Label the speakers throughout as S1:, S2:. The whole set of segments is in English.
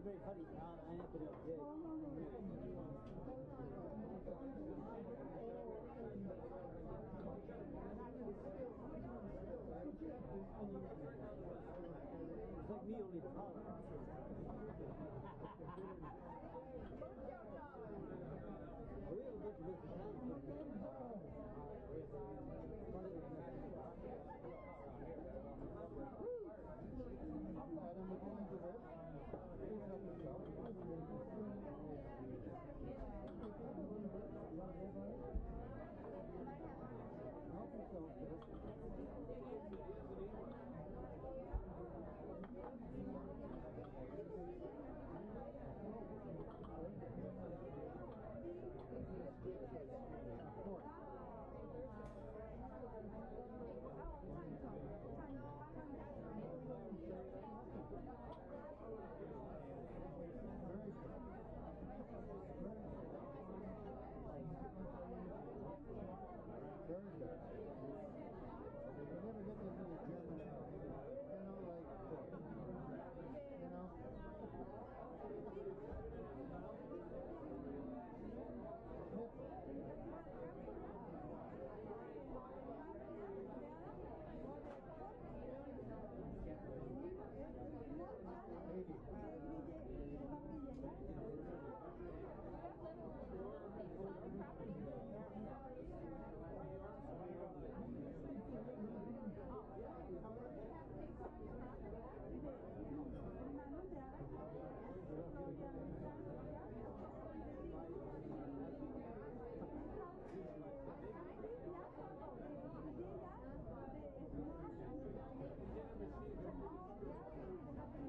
S1: funny. I would say very funny. Uh, Anthony. It's like me only taller.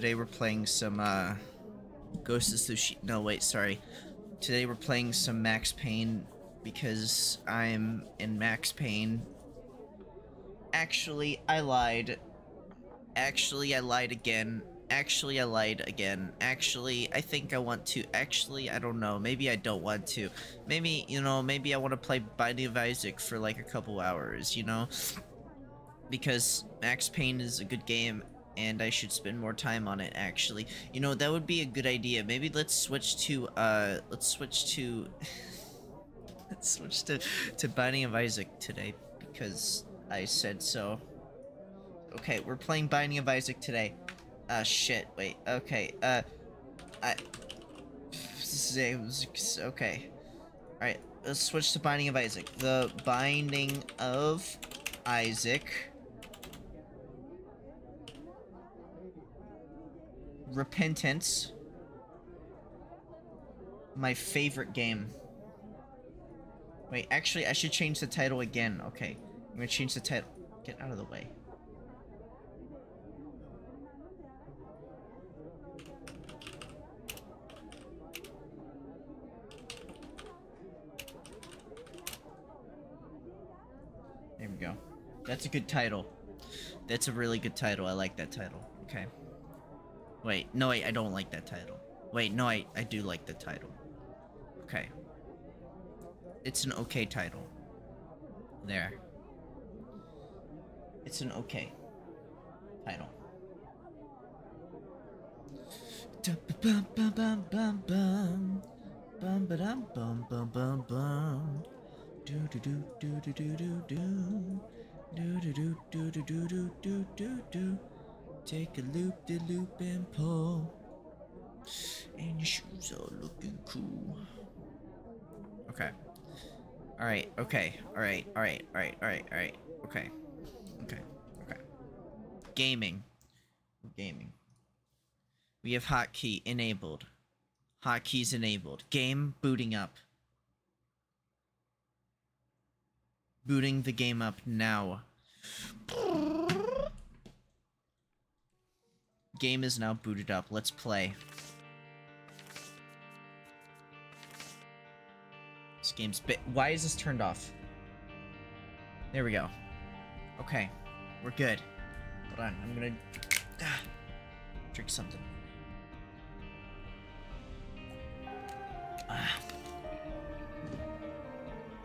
S2: Today we're playing some uh Ghost of Tsushima. No, wait, sorry. Today we're playing some Max Payne because I'm in Max Payne. Actually, I lied. Actually, I lied again. Actually, I lied again. Actually, I think I want to. Actually, I don't know. Maybe I don't want to. Maybe, you know, maybe I want to play Binding of Isaac for like a couple hours, you know? Because Max Payne is a good game and I should spend more time on it actually. You know, that would be a good idea. Maybe let's switch to uh let's switch to let's switch to to Binding of Isaac today because I said so. Okay, we're playing Binding of Isaac today. Uh, shit, wait, okay, uh, I, okay. Alright, let's switch to Binding of Isaac. The Binding of Isaac. Repentance. My favorite game. Wait, actually, I should change the title again. Okay, I'm gonna change the title. Get out of the way. There we go. That's a good title. That's a really good title. I like that title. Okay. Wait, no, wait, I don't like that title. Wait, no, I, I do like the title. Okay. It's an okay title. There. It's an okay title. Take a loop de loop and pull. And your shoes are looking cool. Okay. All right okay. All right all right all right all right all right. Okay. Okay okay. Gaming. Gaming. We have hotkey enabled. Hotkeys enabled. Game booting up. Booting the game up now. Game is now booted up. Let's play. This game's bit. Why is this turned off? There we go. Okay. We're good. Hold on. I'm gonna ah, drink something.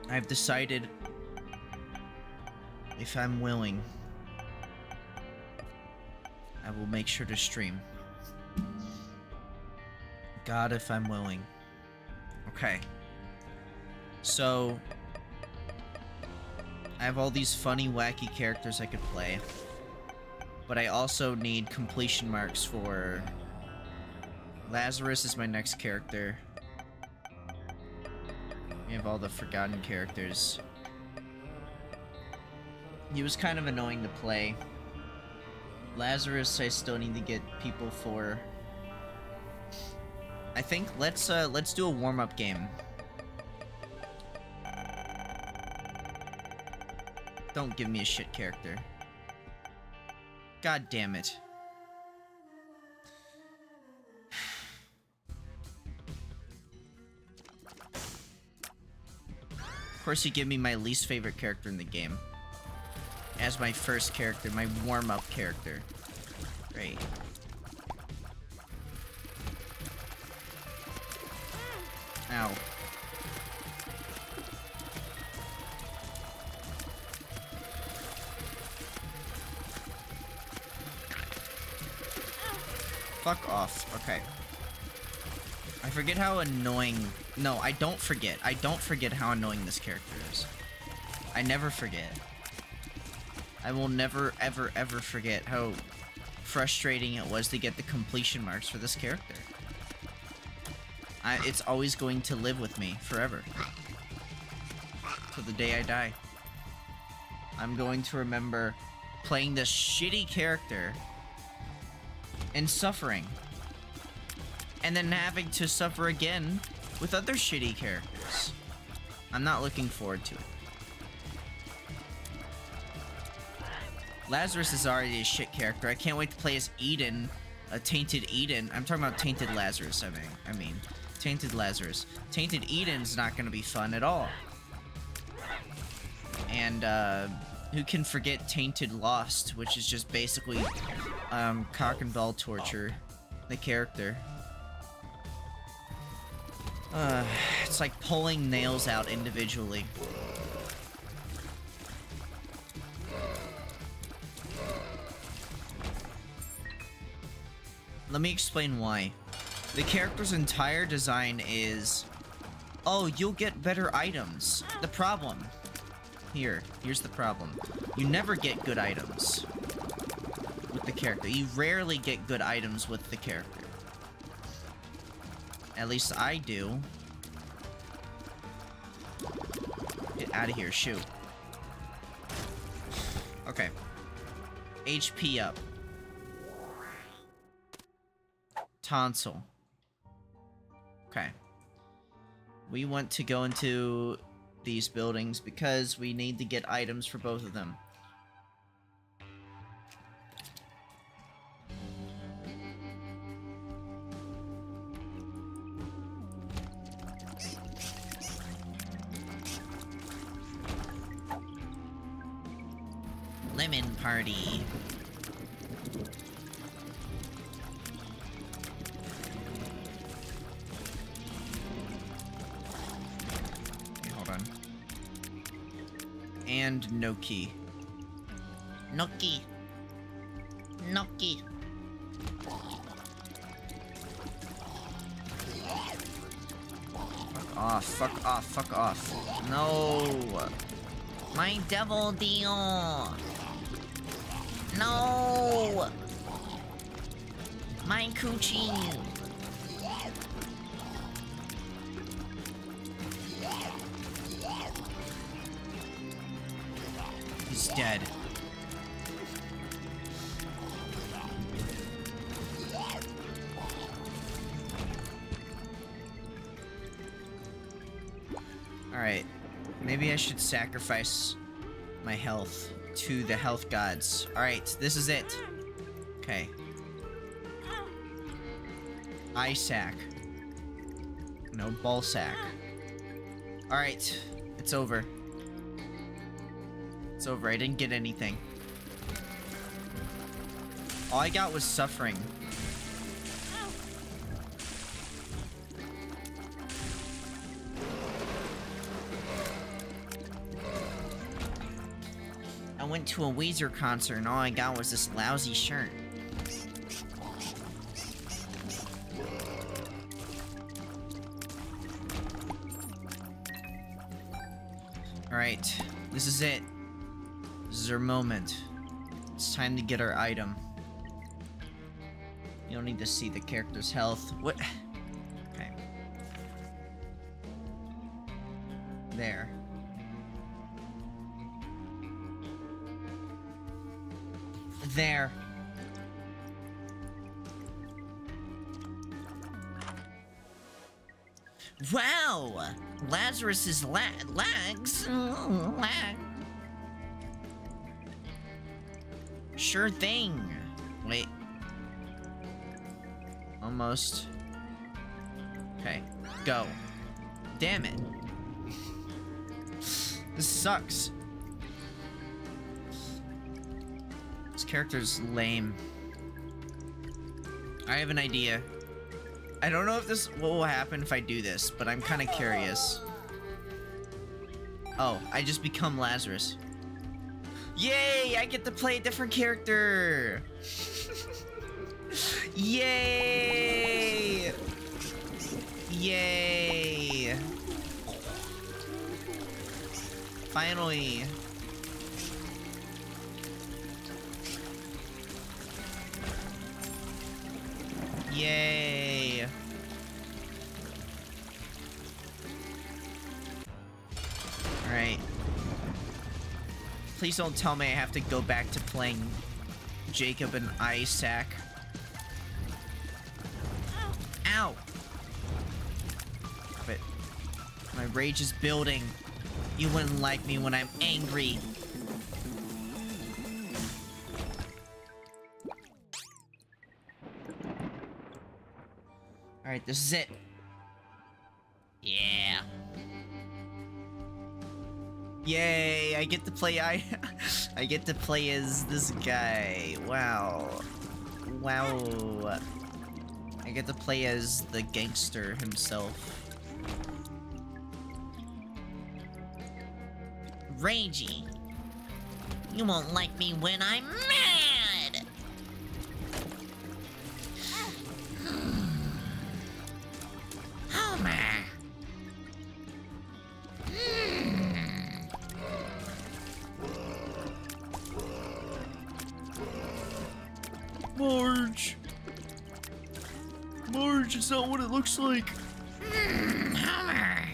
S2: I've decided if I'm willing, I will make sure to stream. God, if I'm willing. Okay. So, I have all these funny, wacky characters I could play. But I also need completion marks for... Lazarus is my next character. We have all the forgotten characters. He was kind of annoying to play. Lazarus, I still need to get people for. I think let's uh let's do a warm-up game. Don't give me a shit character. God damn it. Of course, you give me my least favorite character in the game. As my first character, my warm-up character. Great. Ow. Fuck off. Okay. I forget how annoying... No, I don't forget. I don't forget how annoying this character is. I never forget. I will never, ever, ever forget how frustrating it was to get the completion marks for this character. I, it's always going to live with me forever. Till the day I die. I'm going to remember playing this shitty character and suffering. And then having to suffer again with other shitty characters. I'm not looking forward to it. Lazarus is already a shit character. I can't wait to play as Eden, a tainted Eden. I'm talking about tainted Lazarus, I mean. I mean, tainted Lazarus. Tainted Eden's not gonna be fun at all. And, uh, who can forget Tainted Lost, which is just basically, um, cock and ball torture, the character. Uh, it's like pulling nails out individually. Let me explain why. The character's entire design is... Oh, you'll get better items. The problem... Here, here's the problem. You never get good items with the character. You rarely get good items with the character. At least I do. Get out of here, shoot. Okay. HP up. Tonsil. Okay. We want to go into these buildings because we need to get items for both of them. Lemon Party. And Noki. Noki. Noki. Fuck off, fuck off, fuck off. No! My devil deal! No! My coochie! Dead. Alright. Maybe I should sacrifice my health to the health gods. Alright, this is it. Okay. Eye sack. No ball sack. Alright, it's over. It's over. I didn't get anything. All I got was suffering. I went to a Weezer concert and all I got was this lousy shirt. Alright, this is it. Is our moment. It's time to get our item. You don't need to see the character's health. What? Okay. There. There. Wow! Lazarus's la legs. Sure thing. Wait. Almost. Okay, go. Damn it. This sucks. This character's lame. I have an idea. I don't know if this what will happen if I do this, but I'm kind of curious. Oh, I just become Lazarus. Yay! I get to play a different character. Yay! Yay! Finally. Yay! Please don't tell me I have to go back to playing Jacob and Isaac. Ow! But my rage is building. You wouldn't like me when I'm angry. Alright, this is it. Yeah. Yay, I get to play I I get to play as this guy. Wow. Wow. I get to play as the gangster himself. Ragey. You won't like me when I'm mad! Looks like. Homer!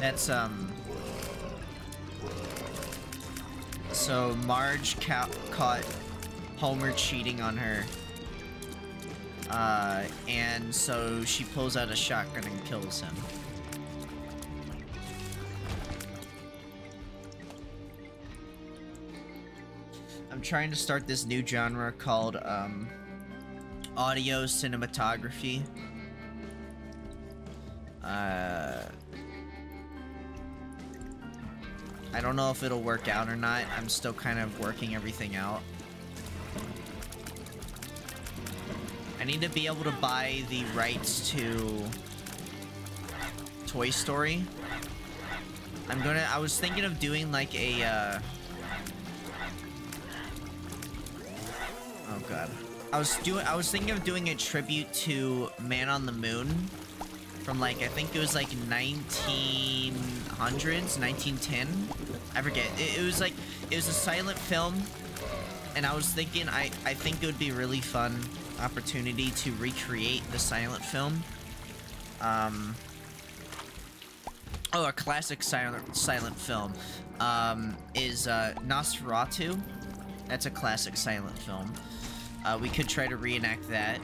S2: That's, um... So, Marge ca caught Homer cheating on her. Uh, and so she pulls out a shotgun and kills him. I'm trying to start this new genre called, um, audio cinematography. Uh, I don't know if it'll work out or not. I'm still kind of working everything out. Need to be able to buy the rights to Toy Story. I'm gonna, I was thinking of doing like a, uh... Oh god. I was doing, I was thinking of doing a tribute to Man on the Moon from like, I think it was like 1900s, 1910. I forget. It, it was like, it was a silent film. And I was thinking, I, I think it would be really fun opportunity to recreate the silent film. Um, oh, a classic silent silent film um, is uh, Nosferatu. That's a classic silent film. Uh, we could try to reenact that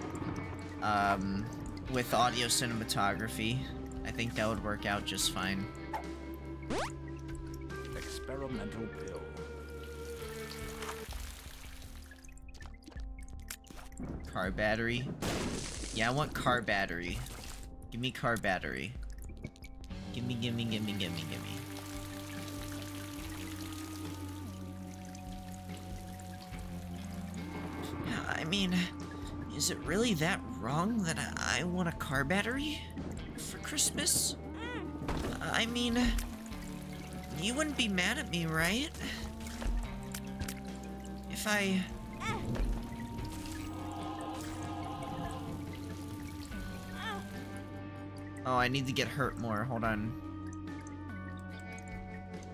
S2: um, with audio cinematography. I think that would work out just fine.
S3: Experimental pill.
S2: Car battery. Yeah, I want car battery. Give me car battery. Gimme, gimme, gimme, gimme, gimme. I mean, is it really that wrong that I, I want a car battery for Christmas? I mean, you wouldn't be mad at me, right? If I... Oh, I need to get hurt more. Hold on.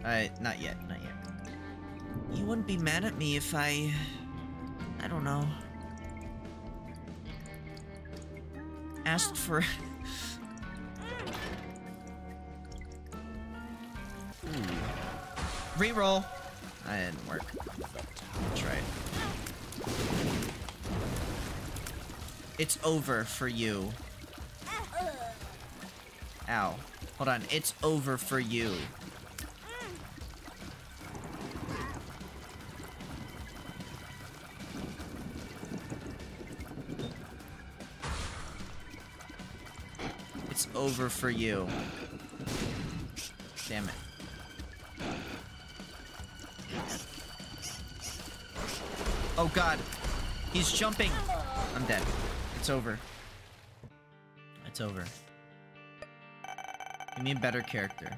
S2: Uh, not yet, not yet. You wouldn't be mad at me if I... I don't know. Asked for... Reroll! That didn't work. Try it. It's over for you. Ow. Hold on. It's over for you. It's over for you. Damn it. Oh god. He's jumping. I'm dead. It's over. It's over. Give me a better character.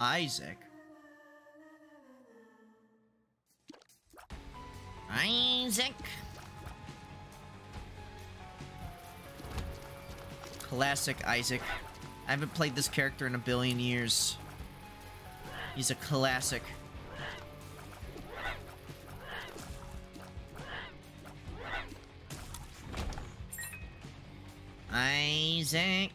S2: Isaac. Isaac. Classic Isaac. I haven't played this character in a billion years. He's a classic. Isaac.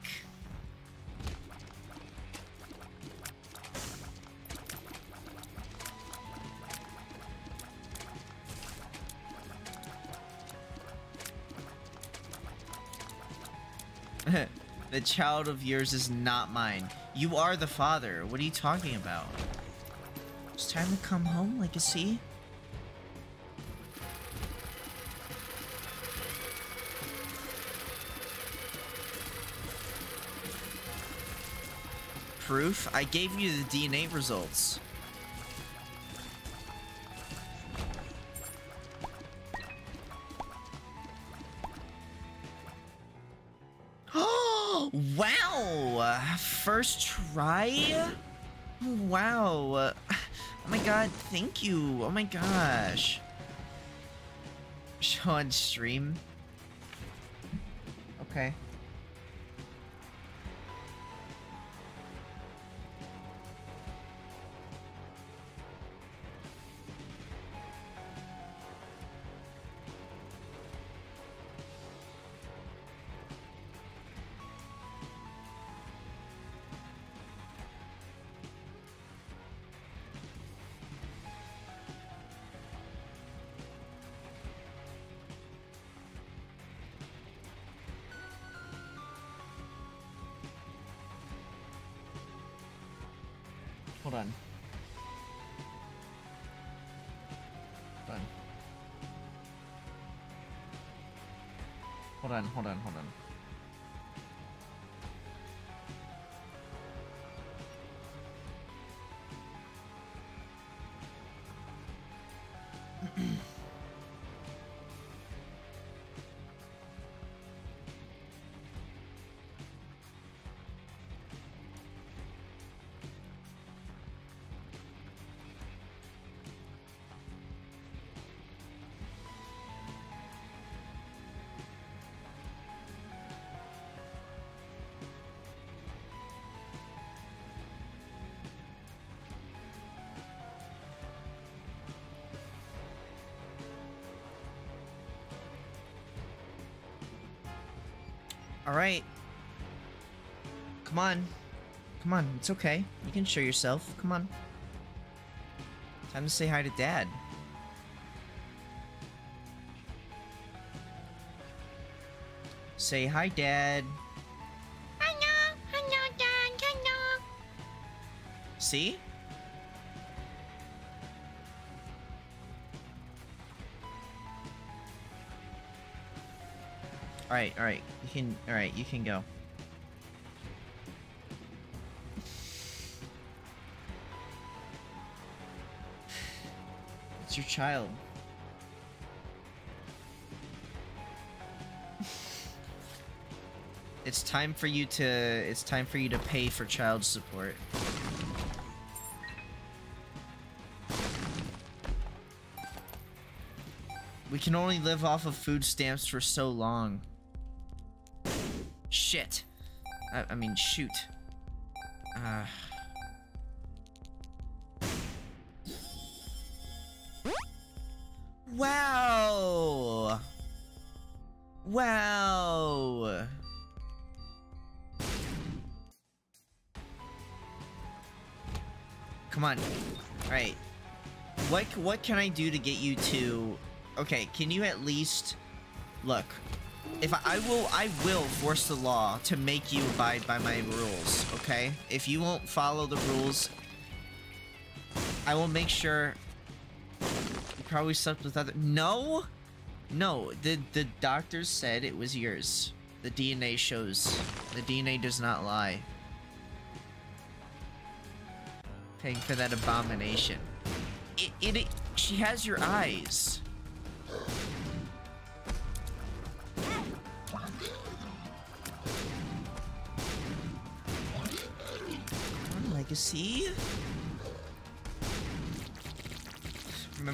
S2: the child of yours is not mine. You are the father. What are you talking about? It's time to come home, Legacy. Proof? I gave you the DNA results. Oh, wow! First try? Wow. Oh my god, thank you. Oh my gosh. Show on stream. Okay. Hold on. Hold on, All right. Come on. Come on, it's okay. You can show yourself. Come on. Time to say hi to Dad. Say hi, Dad.
S4: Hello, hello, Dad, hello.
S2: See? All right, all right. You can. All right, you can go. It's your child. It's time for you to. It's time for you to pay for child support. We can only live off of food stamps for so long. Shit. I, I mean, shoot. Uh. Wow. Wow. Come on. All right. What what can I do to get you to Okay, can you at least look? If I, I will I will force the law to make you abide by my rules, okay? If you won't follow the rules, I will make sure you probably slept with other No! No, the the doctors said it was yours. The DNA shows. The DNA does not lie. Paying for that abomination. It, it, it she has your eyes.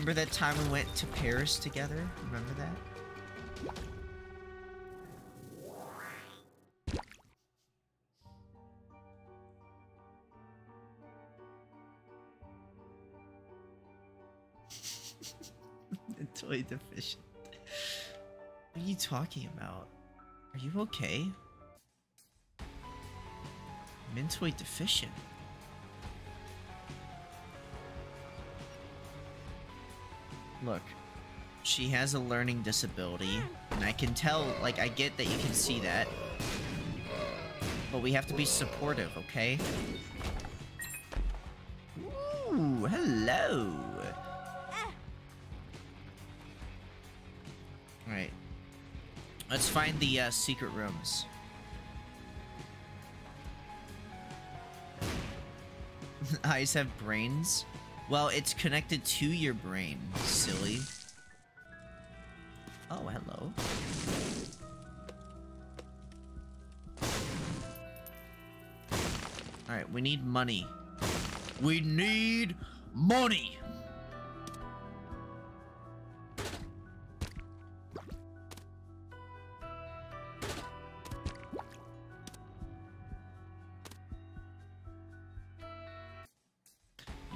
S2: Remember that time we went to Paris together? Remember that? Mentally deficient. What are you talking about? Are you okay? Mentally deficient. Look, she has a learning disability, and I can tell, like, I get that you can see that. But we have to be supportive, okay? Ooh, hello! Alright. Let's find the uh, secret rooms. Eyes have brains? Well, it's connected to your brain, silly. Oh, hello. Alright, we need money. We need money!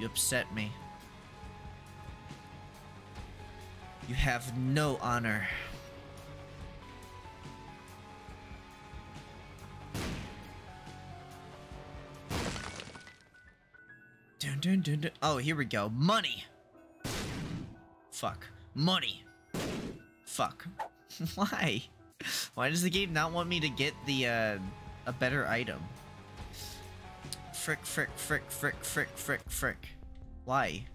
S2: You upset me. Have no honor. Dun, dun, dun. Oh, here we go. Money. Fuck. Money. Fuck. Why? Why does the game not want me to get the, uh, a better item? Frick, frick, frick, frick, frick, frick, frick. Why?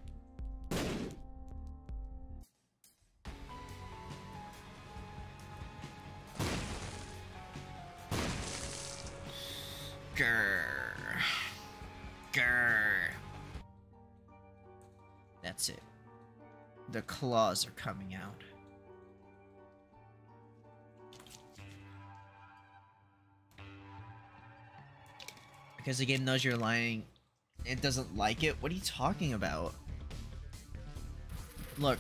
S2: Claws are coming out. Because the game knows you're lying. It doesn't like it. What are you talking about? Look,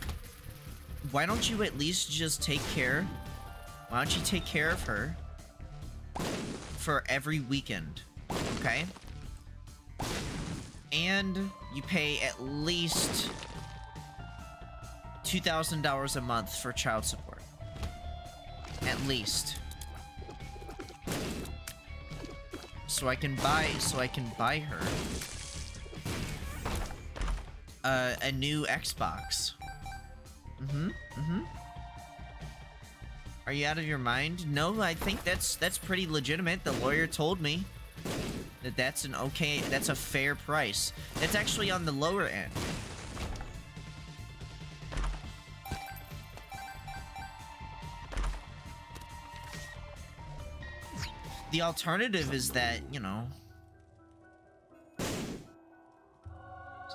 S2: why don't you at least just take care? Why don't you take care of her for every weekend? Okay? And you pay at least $2,000 a month for child support. At least. So I can buy, so I can buy her uh, a new Xbox. Mm-hmm, mm-hmm. Are you out of your mind? No, I think that's that's pretty legitimate. The lawyer told me that that's an okay, that's a fair price. That's actually on the lower end. The alternative is that, you know...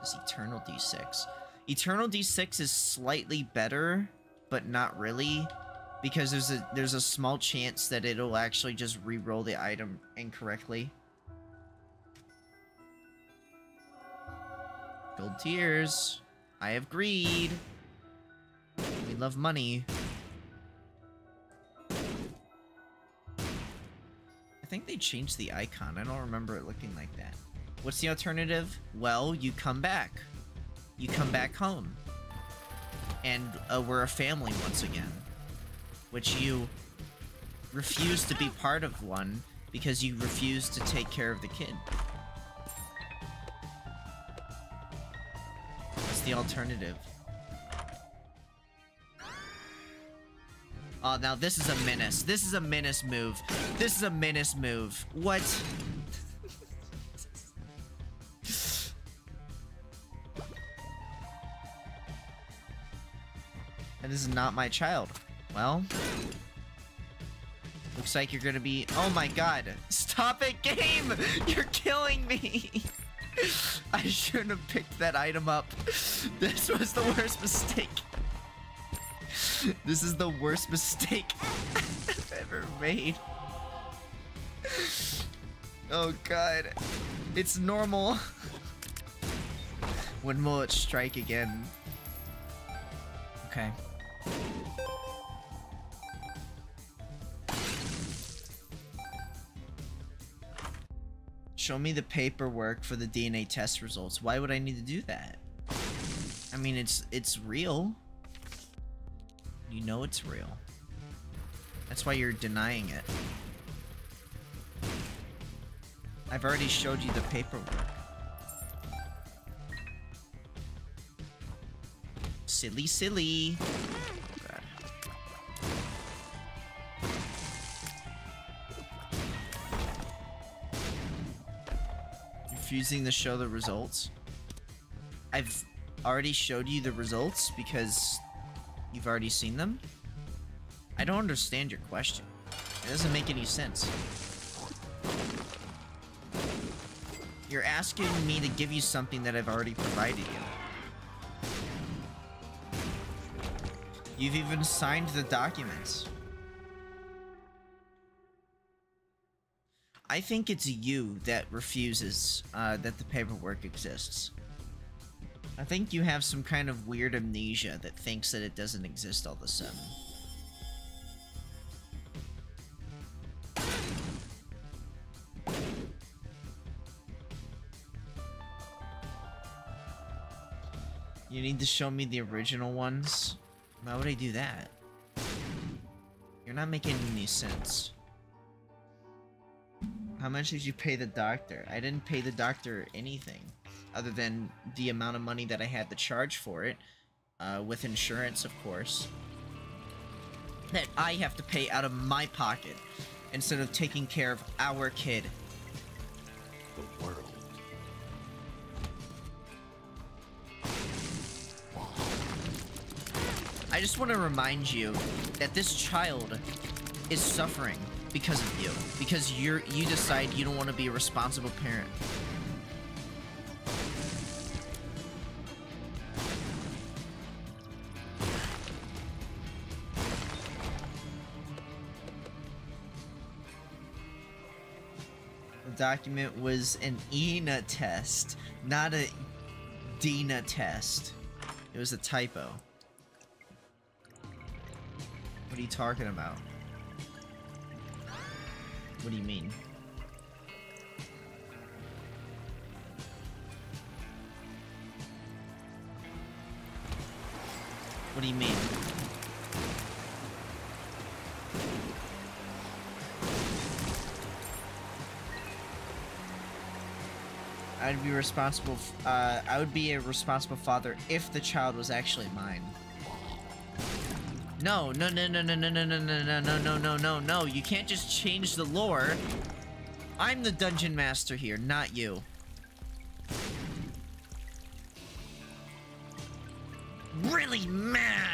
S2: This Eternal D6. Eternal D6 is slightly better, but not really. Because there's a there's a small chance that it'll actually just re-roll the item incorrectly. Gold tears. I have greed. We love money. Think they changed the icon. I don't remember it looking like that. What's the alternative? Well, you come back. You come back home. And uh, we're a family once again. Which you refuse to be part of one because you refuse to take care of the kid. What's the alternative? Oh, now this is a menace. This is a menace move. This is a menace move. What? and this is not my child. Well, looks like you're gonna be. Oh my god! Stop it, game! You're killing me. I shouldn't have picked that item up. This was the worst mistake. This is the worst mistake I've ever made. Oh god. It's normal. When will it strike again? Okay. Show me the paperwork for the DNA test results. Why would I need to do that? I mean, it's it's real. You know it's real. That's why you're denying it. I've already showed you the paperwork. Silly, silly. Refusing to show the results. I've already showed you the results because you've already seen them. I don't understand your question. It doesn't make any sense. You're asking me to give you something that I've already provided you. You've even signed the documents. I think it's you that refuses uh, that the paperwork exists. I think you have some kind of weird amnesia that thinks that it doesn't exist all of a sudden. You need to show me the original ones? Why would I do that? You're not making any sense. How much did you pay the doctor? I didn't pay the doctor anything other than the amount of money that I had to charge for it, uh, with insurance, of course, that I have to pay out of my pocket instead of taking care of our kid.
S3: The world.
S2: I just want to remind you that this child is suffering. because of you. Because you're you decide you don't want to be a responsible parent. Document was an ENA test, not a DINA test. It was a typo. What are you talking about? What do you mean? What do you mean? I'd be responsible. Uh, I would be a responsible father if the child was actually mine. No, no, no, no, no, no, no, no, no, no, no, no, no, no, no. You can't just change the lore. I'm the dungeon master here, not you. Really mad.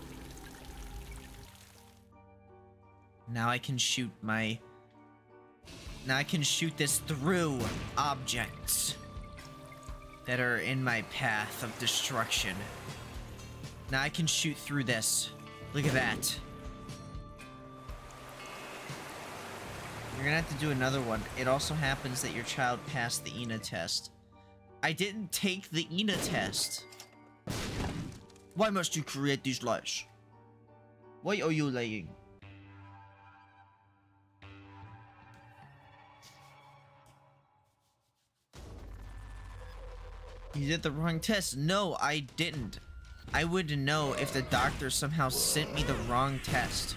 S2: Now I can shoot my... Now I can shoot this through objects that are in my path of destruction. Now I can shoot through this. Look at that. You're gonna have to do another one. It also happens that your child passed the ENA test. I didn't take the ENA test. Why must you create these lies? Why are you lying? You did the wrong test. No, I didn't. I would know if the doctor somehow sent me the wrong test.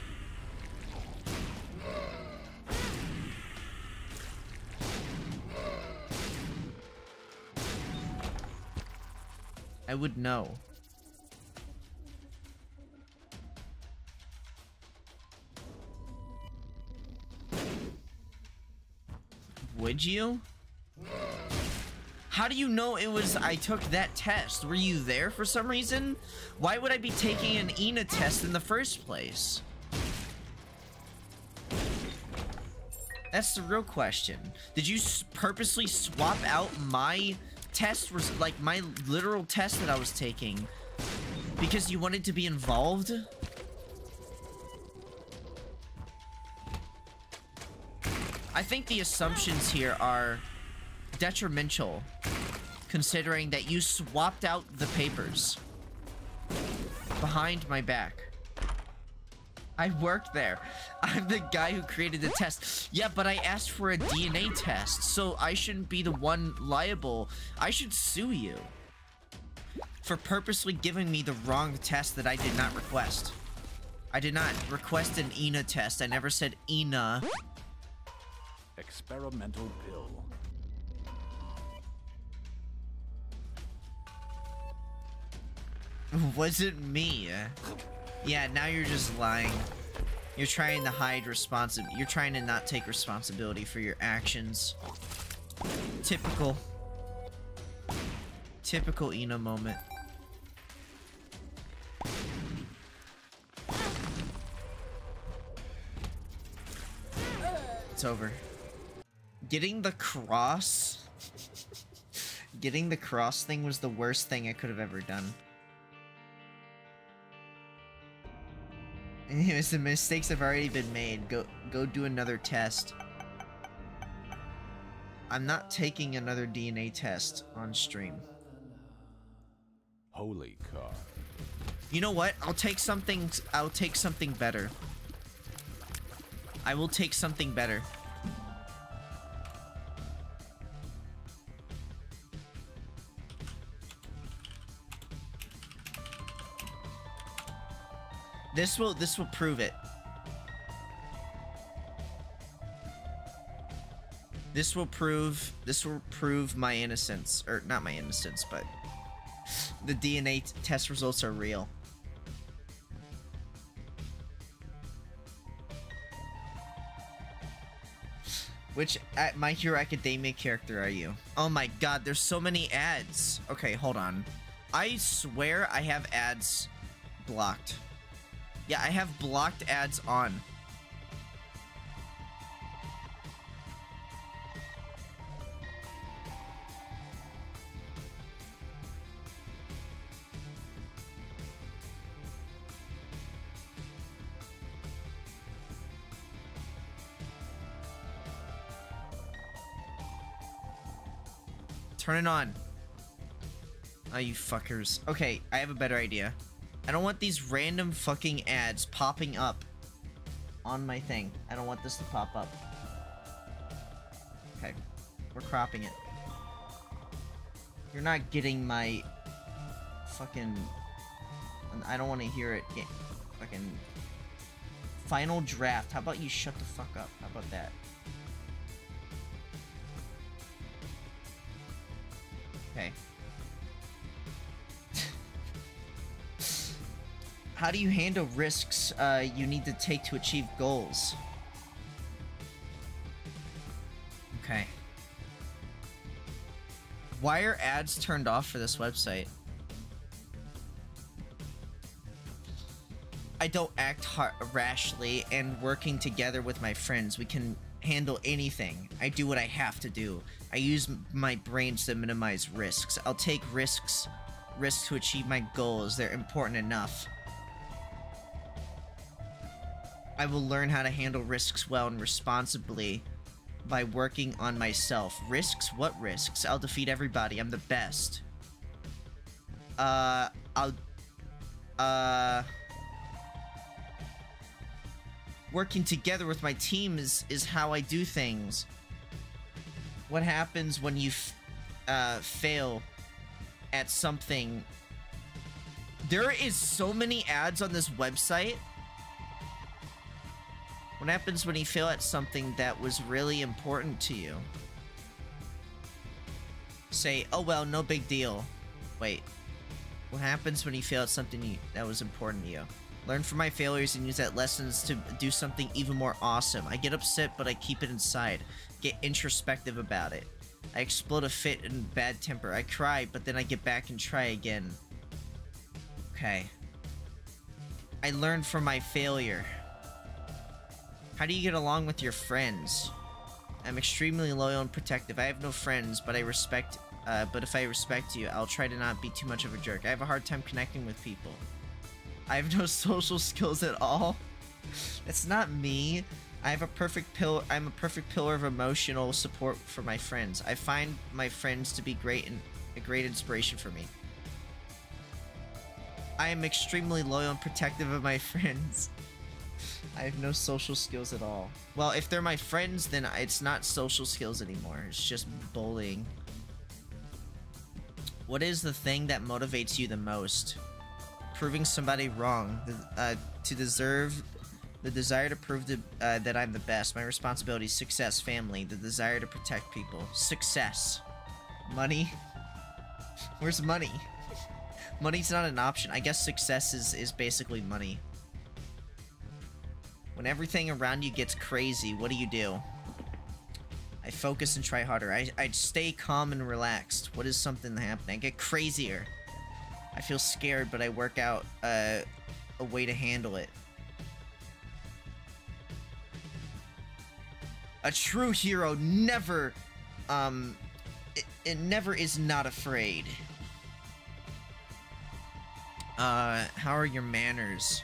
S2: I would know. Would you? How do you know it was I took that test? Were you there for some reason? Why would I be taking an ENA test in the first place? That's the real question. Did you purposely swap out my test, like my literal test that I was taking, because you wanted to be involved? I think the assumptions here are detrimental, considering that you swapped out the papers behind my back. I worked there. I'm the guy who created the test. Yeah, but I asked for a DNA test, so I shouldn't be the one liable. I should sue you for purposely giving me the wrong test that I did not request. I did not request an ENA test. I never said ENA.
S3: Experimental pill.
S2: Wasn't me. Yeah, now you're just lying. You're trying to hide responsi- You're trying to not take responsibility for your actions. Typical. Typical Ina moment. It's over. Getting the cross. Getting the cross thing was the worst thing I could have ever done. Anyways, the mistakes have already been made. Go go do another test. I'm not taking another DNA test on stream.
S3: Holy car.
S2: You know what? I'll take something I'll take something better. I will take something better. This will this will prove it. This will prove this will prove my innocence or not my innocence, but the DNA test results are real. Which uh, My Hero Academia character are you? Oh my god, there's so many ads. Okay, hold on. I swear I have ads blocked. Yeah, I have blocked ads on. Turn it on. Oh, you fuckers. Okay, I have a better idea. I don't want these random fucking ads popping up on my thing. I don't want this to pop up. Okay, we're cropping it. You're not getting my fucking... I don't want to hear it get fucking... Final draft. How about you shut the fuck up? How about that? How do you handle risks uh, you need to take to achieve goals? Okay. Why are ads turned off for this website? I don't act rashly, and working together with my friends, we can handle anything. I do what I have to do. I use my brains to minimize risks. I'll take risks, risks to achieve my goals. They're important enough. I will learn how to handle risks well and responsibly by working on myself. Risks? What risks? I'll defeat everybody. I'm the best. Uh, I'll, uh, working together with my team is, is how I do things. What happens when you uh, fail at something? There is so many ads on this website. What happens when you fail at something that was really important to you? Say, oh well, no big deal. Wait. What happens when you fail at something you, that was important to you? Learn from my failures and use that lessons to do something even more awesome. I get upset, but I keep it inside. Get introspective about it. I explode a fit in bad temper. I cry, but then I get back and try again. Okay. I learn from my failure. How do you get along with your friends? I'm extremely loyal and protective. I have no friends, but I respect. Uh, but if I respect you, I'll try to not be too much of a jerk. I have a hard time connecting with people. I have no social skills at all. It's not me. I have a perfect pillar. I'm a perfect pillar of emotional support for my friends. I find my friends to be great and a great inspiration for me. I am extremely loyal and protective of my friends. I have no social skills at all. Well, if they're my friends, then it's not social skills anymore. It's just bullying. What is the thing that motivates you the most? Proving somebody wrong. Uh, to deserve the desire to prove the, uh, that I'm the best. My responsibility, success, family. The desire to protect people. Success. Money. Where's money? Money's not an option. I guess success is, is basically money. When everything around you gets crazy, what do you do? I focus and try harder. I, I stay calm and relaxed. What is something happening? I get crazier. I feel scared, but I work out uh, a way to handle it. A true hero never, um, it, it never is not afraid. Uh, how are your manners?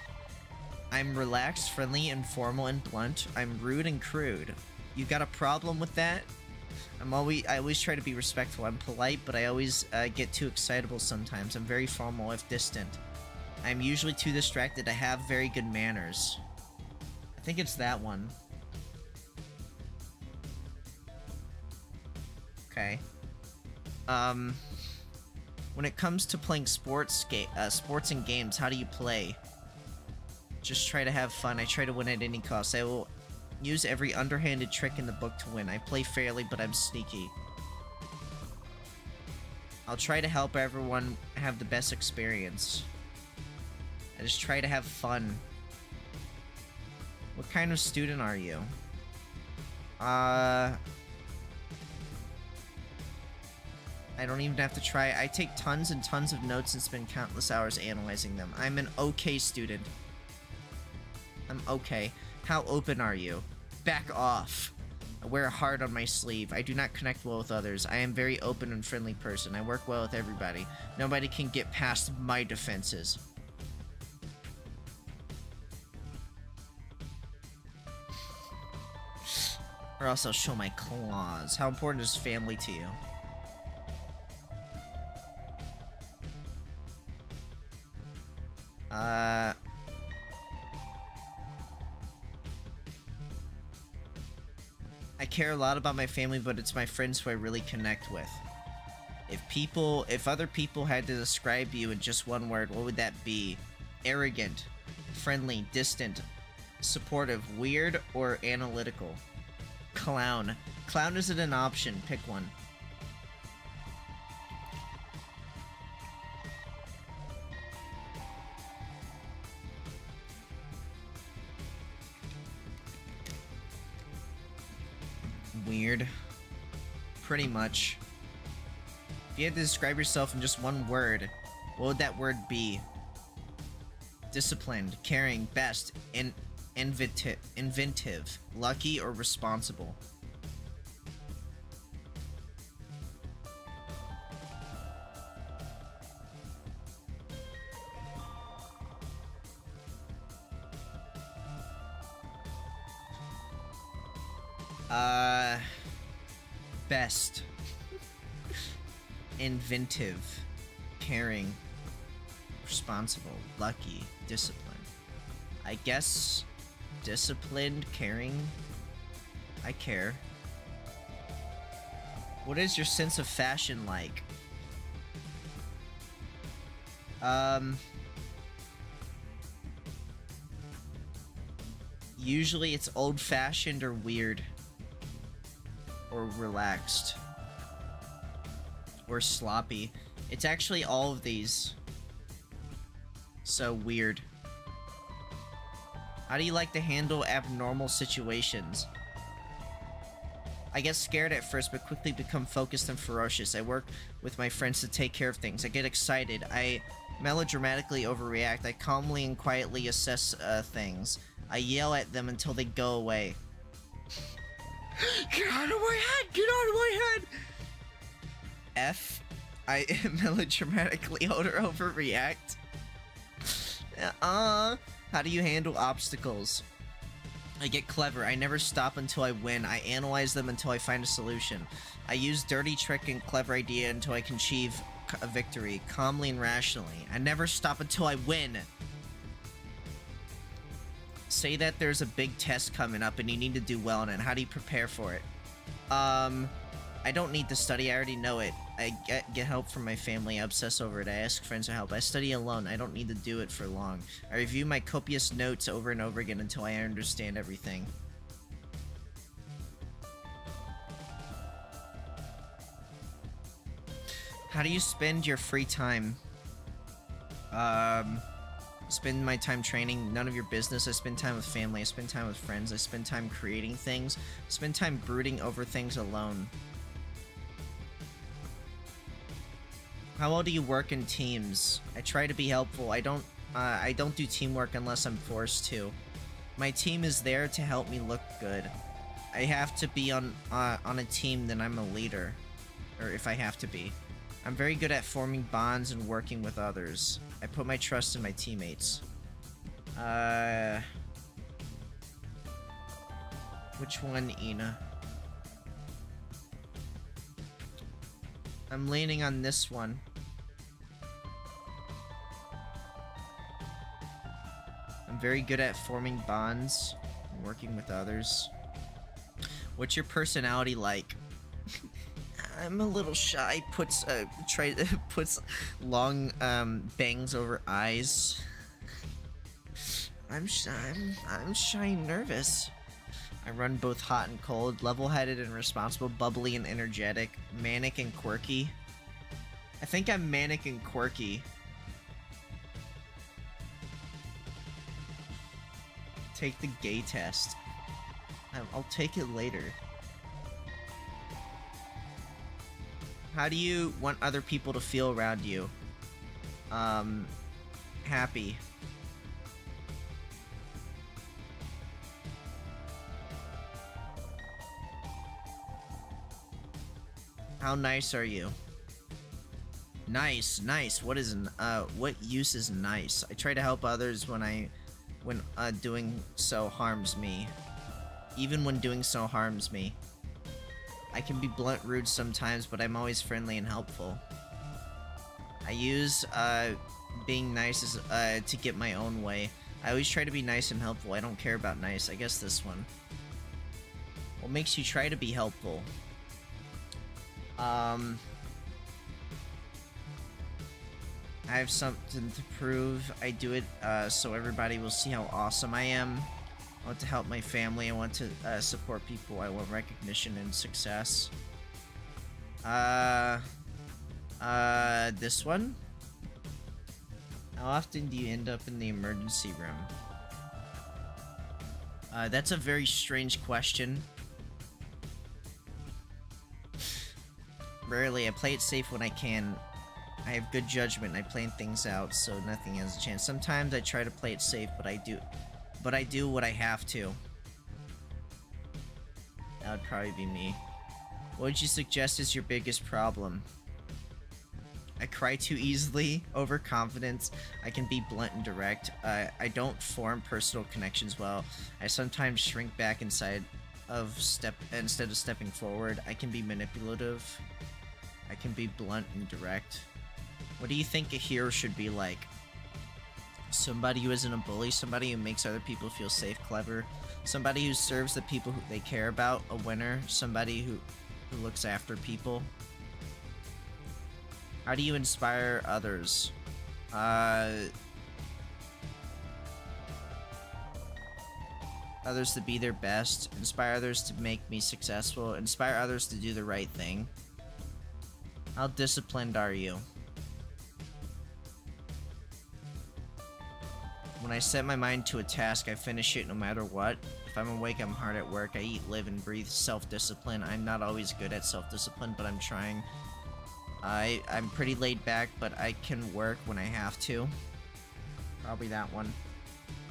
S2: I'm relaxed, friendly, informal, and blunt. I'm rude and crude. You got a problem with that? I'm always I always try to be respectful. I'm polite, but I always uh, get too excitable sometimes. I'm very formal if distant. I'm usually too distracted to have very good manners. I think it's that one. Okay. Um, when it comes to playing sports, uh, sports and games, how do you play? Just try to have fun. I try to win at any cost. I will use every underhanded trick in the book to win. I play fairly, but I'm sneaky. I'll try to help everyone have the best experience. I just try to have fun. What kind of student are you? Uh... I don't even have to try. I take tons and tons of notes and spend countless hours analyzing them. I'm an okay student. I'm okay. How open are you? Back off. I wear a heart on my sleeve. I do not connect well with others. I am very open and friendly person. I work well with everybody. Nobody can get past my defenses. Or else I'll show my claws. How important is family to you? Uh... I care a lot about my family, but it's my friends who I really connect with. If people, if other people had to describe you in just one word, what would that be? Arrogant, friendly, distant, supportive, weird, or analytical? Clown. Clown isn't an option. Pick one. Pretty much. If you had to describe yourself in just one word, what would that word be? Disciplined, caring, best, in inventive, inventive, lucky, or responsible. Inventive, caring, responsible, lucky, disciplined. I guess disciplined, caring. I care. What is your sense of fashion like? Um. Usually it's old fashioned or weird. Or relaxed. Or sloppy. It's actually all of these. So weird. How do you like to handle abnormal situations? I get scared at first, but quickly become focused and ferocious. I work with my friends to take care of things. I get excited. I melodramatically overreact. I calmly and quietly assess uh, things. I yell at them until they go away. Get out of my head! Get out of my head! F. I melodramatically overreact. Uh, how do you handle obstacles? I get clever. I never stop until I win. I analyze them until I find a solution. I use dirty trick and clever idea until I can achieve a victory, calmly and rationally. I never stop until I win. Say that there's a big test coming up and you need to do well in it. How do you prepare for it? Um, I don't need to study. I already know it. I get, get help from my family. I obsess over it. I ask friends for help. I study alone. I don't need to do it for long. I review my copious notes over and over again until I understand everything. How do you spend your free time? Um, spend my time training. None of your business. I spend time with family. I spend time with friends. I spend time creating things. I spend time brooding over things alone. How well do you work in teams? I try to be helpful. I don't uh, I don't do teamwork unless I'm forced to. My team is there to help me look good. I have to be on uh, on a team, then I'm a leader. Or if I have to be. I'm very good at forming bonds and working with others. I put my trust in my teammates. Uh... Which one, Ina? I'm leaning on this one. I'm very good at forming bonds and working with others. What's your personality like? I'm a little shy. Puts uh try puts long um bangs over eyes. I'm shy. I'm I'm shy and nervous. I run both hot and cold, level-headed and responsible, bubbly and energetic, manic and quirky. I think I'm manic and quirky. Take the gay test. I'll take it later. How do you want other people to feel around you? Um, happy. How nice are you? Nice, nice. What is uh what use is nice? I try to help others when I when uh doing so harms me. Even when doing so harms me. I can be blunt rude sometimes, but I'm always friendly and helpful. I use uh being nice as uh to get my own way. I always try to be nice and helpful. I don't care about nice. I guess this one. What makes you try to be helpful? Um, I have something to prove. I do it uh, so everybody will see how awesome I am. I want to help my family. I want to uh, support people. I want recognition and success. Uh, uh, this one? How often do you end up in the emergency room? Uh, that's a very strange question. Rarely, I play it safe when I can. I have good judgment. I plan things out, so nothing has a chance. Sometimes I try to play it safe, but I do, but I do what I have to. That would probably be me. What would you suggest is your biggest problem? I cry too easily, overconfidence. I can be blunt and direct. Uh, I don't form personal connections well. I sometimes shrink back inside of step instead of stepping forward. I can be manipulative. I can be blunt and direct. What do you think a hero should be like? Somebody who isn't a bully, somebody who makes other people feel safe, clever, somebody who serves the people who they care about, a winner, somebody who, who looks after people. How do you inspire others? Uh, others to be their best, inspire others to make me successful, inspire others to do the right thing. How disciplined are you? When I set my mind to a task, I finish it no matter what. If I'm awake, I'm hard at work. I eat, live, and breathe self-discipline. I'm not always good at self-discipline, but I'm trying. I, I'm pretty laid back, but I can work when I have to. Probably that one.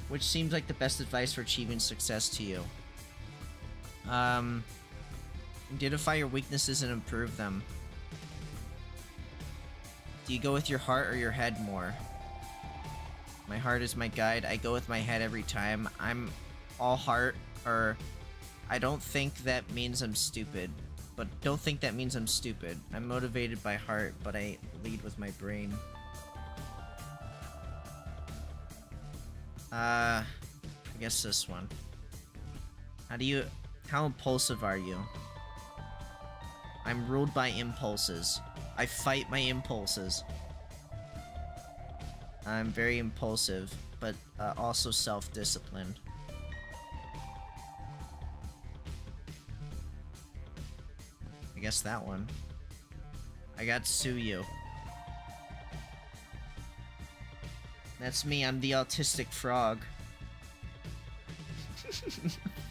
S2: Which seems like the best advice for achieving success to you. Um, identify your weaknesses and improve them. Do you go with your heart or your head more? My heart is my guide. I go with my head every time. I'm all heart, or I don't think that means I'm stupid. But don't think that means I'm stupid. I'm motivated by heart, but I lead with my brain. Uh, I guess this one. How do you... How impulsive are you? I'm ruled by impulses. I fight my impulses. I'm very impulsive, but uh, also self-disciplined. I guess that one. I got Tsuyu. That's me, I'm the autistic frog.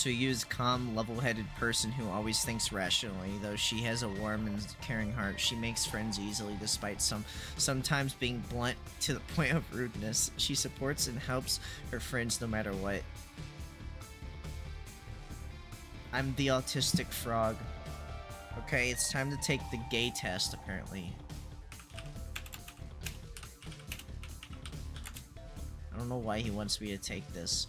S2: Tsuyu's calm, level-headed person who always thinks rationally. Though she has a warm and caring heart, she makes friends easily despite some sometimes being blunt to the point of rudeness. She supports and helps her friends no matter what. I'm the autistic frog. Okay, it's time to take the gay test, apparently. I don't know why he wants me to take this.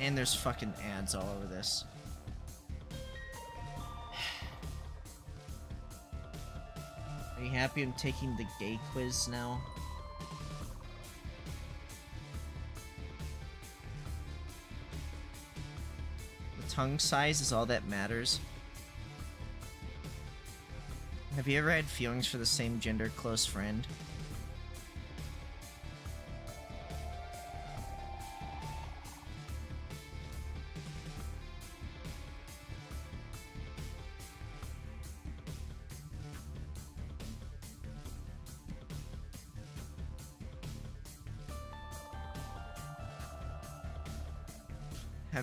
S2: And there's fucking ads all over this. Are you happy I'm taking the gay quiz now? The tongue size is all that matters. Have you ever had feelings for the same gender close friend?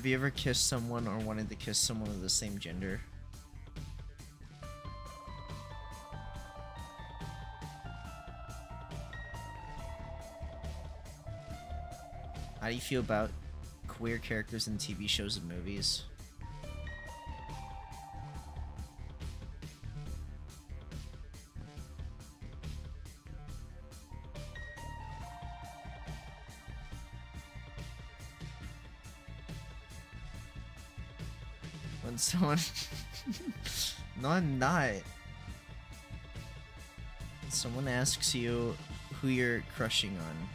S2: You ever kissed someone or wanted to kiss someone of the same gender? How do you feel about queer characters in TV shows and movies? Someone... no, I'm not. Someone asks you who you're crushing on.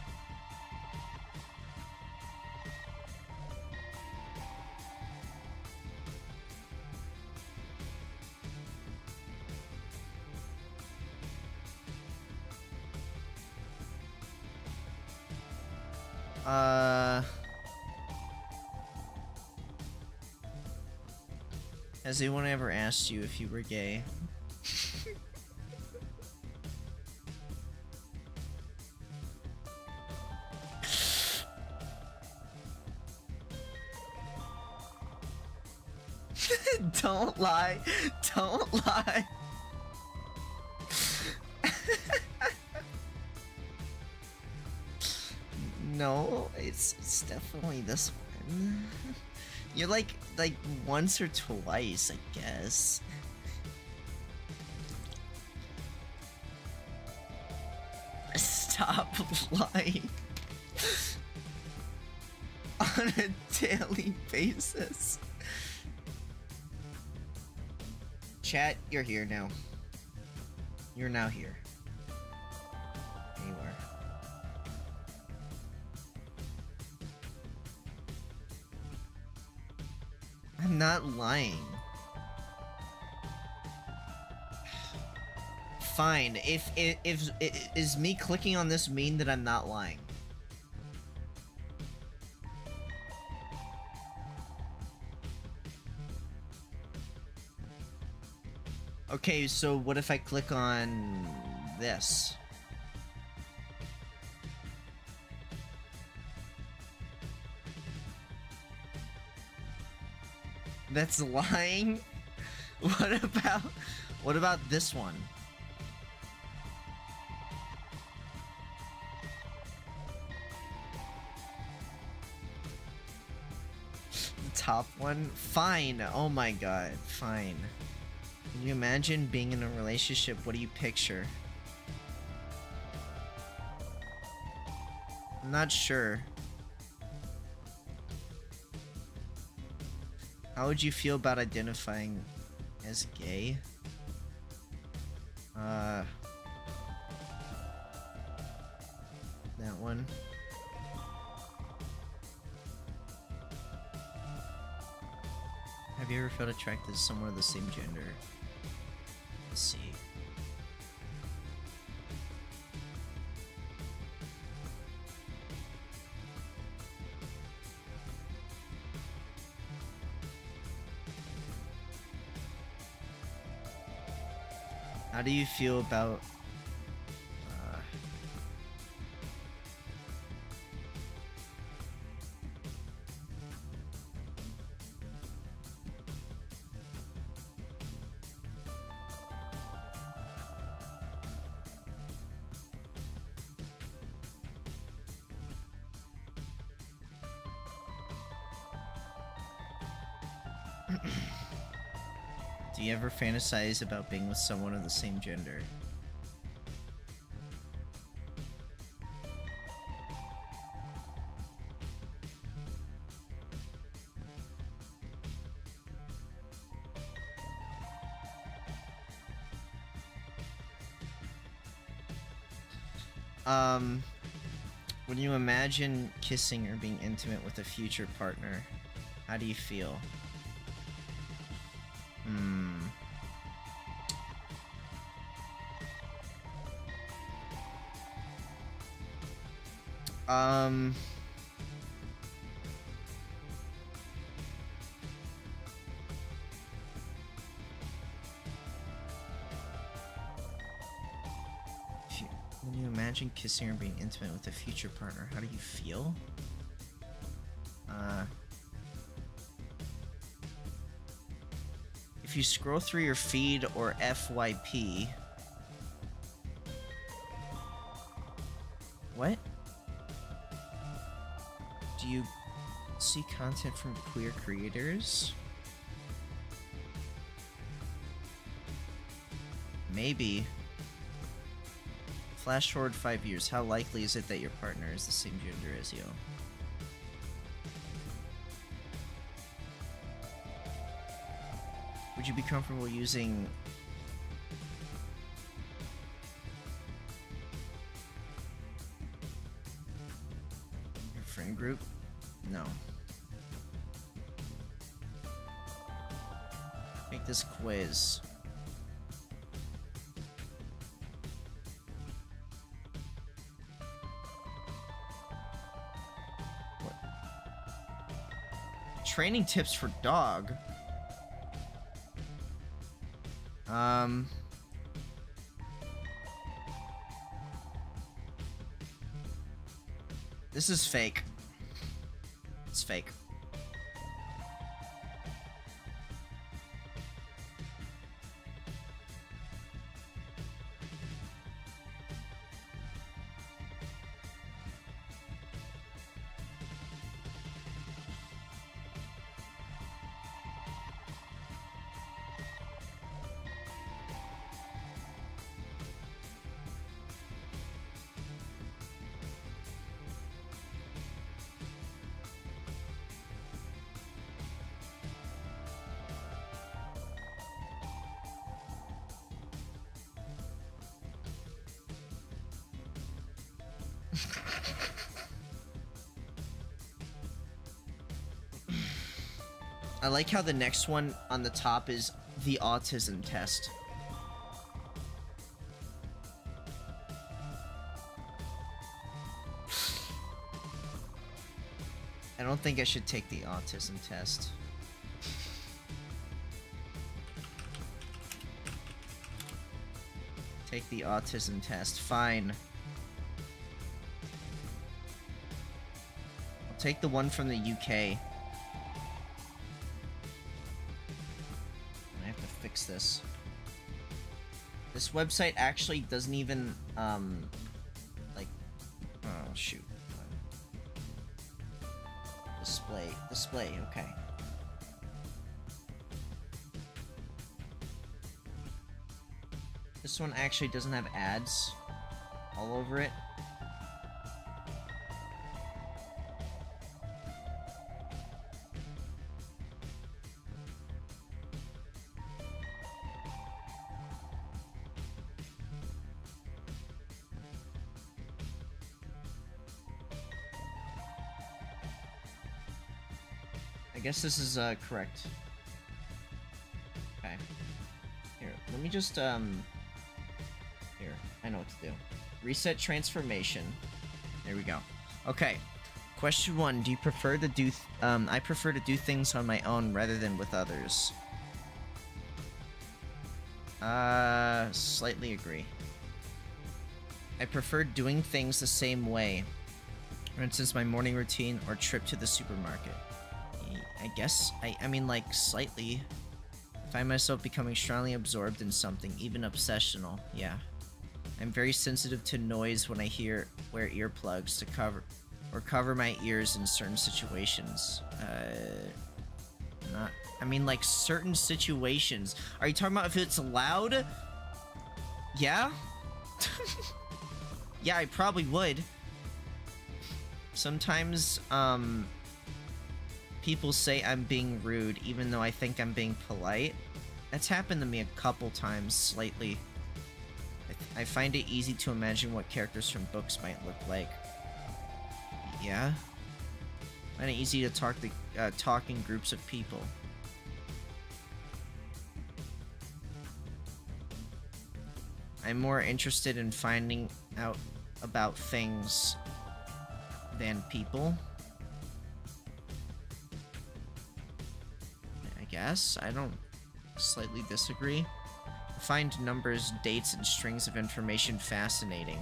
S2: Has anyone ever asked you if you were gay? Don't lie. Don't lie. no, it's it's definitely this one. You're like like once or twice, I guess. Stop lying on a daily basis. Chat, you're here now. You're now here. Lying. Fine. If, if if if is me clicking on this mean that I'm not lying? Okay, so what if I click on this? That's lying? What about what about this one? The top one? Fine. Oh my god. Fine. Can you imagine being in a relationship? What do you picture? I'm not sure. How would you feel about identifying as gay? Uh. That one. Have you ever felt attracted to someone of the same gender? Let's see. How do you feel about fantasize about being with someone of the same gender? Um, when you imagine kissing or being intimate with a future partner, how do you feel? Kissing or being intimate with a future partner, how do you feel? Uh, if you scroll through your feed or FYP. What? Do you see content from queer creators? Maybe. Flash forward five years. How likely is it that your partner is the same gender as you? Would you be comfortable using your friend group? No. Make this quiz. Training tips for dog. Um. This is fake. It's fake. Like how the next one on the top is the autism test. I don't think I should take the autism test. Take the autism test. Fine. I'll take the one from the UK. Website actually doesn't even, um, like, oh shoot. Display, display, okay. This one actually doesn't have ads all over it. Guess this is uh, correct. Okay. Here, let me just um. Here, I know what to do. Reset transformation. There we go. Okay. Question one: Do you prefer to do? Um, I prefer to do things on my own rather than with others. Uh, slightly agree. I prefer doing things the same way. For instance, my morning routine or trip to the supermarket. I guess, I, I mean, like, slightly. I find myself becoming strongly absorbed in something, even obsessional, yeah. I'm very sensitive to noise when I hear wear earplugs to cover or cover my ears in certain situations. Uh, not, I mean, like, certain situations. Are you talking about if it's loud? Yeah? yeah, I probably would. Sometimes, um, people say I'm being rude even though I think I'm being polite. That's happened to me a couple times, slightly. I, I find it easy to imagine what characters from books might look like. Yeah? Find it easy to talk to, uh, groups of people. I'm more interested in finding out about things than people. Guess. I don't slightly disagree. I find numbers, dates, and strings of information fascinating.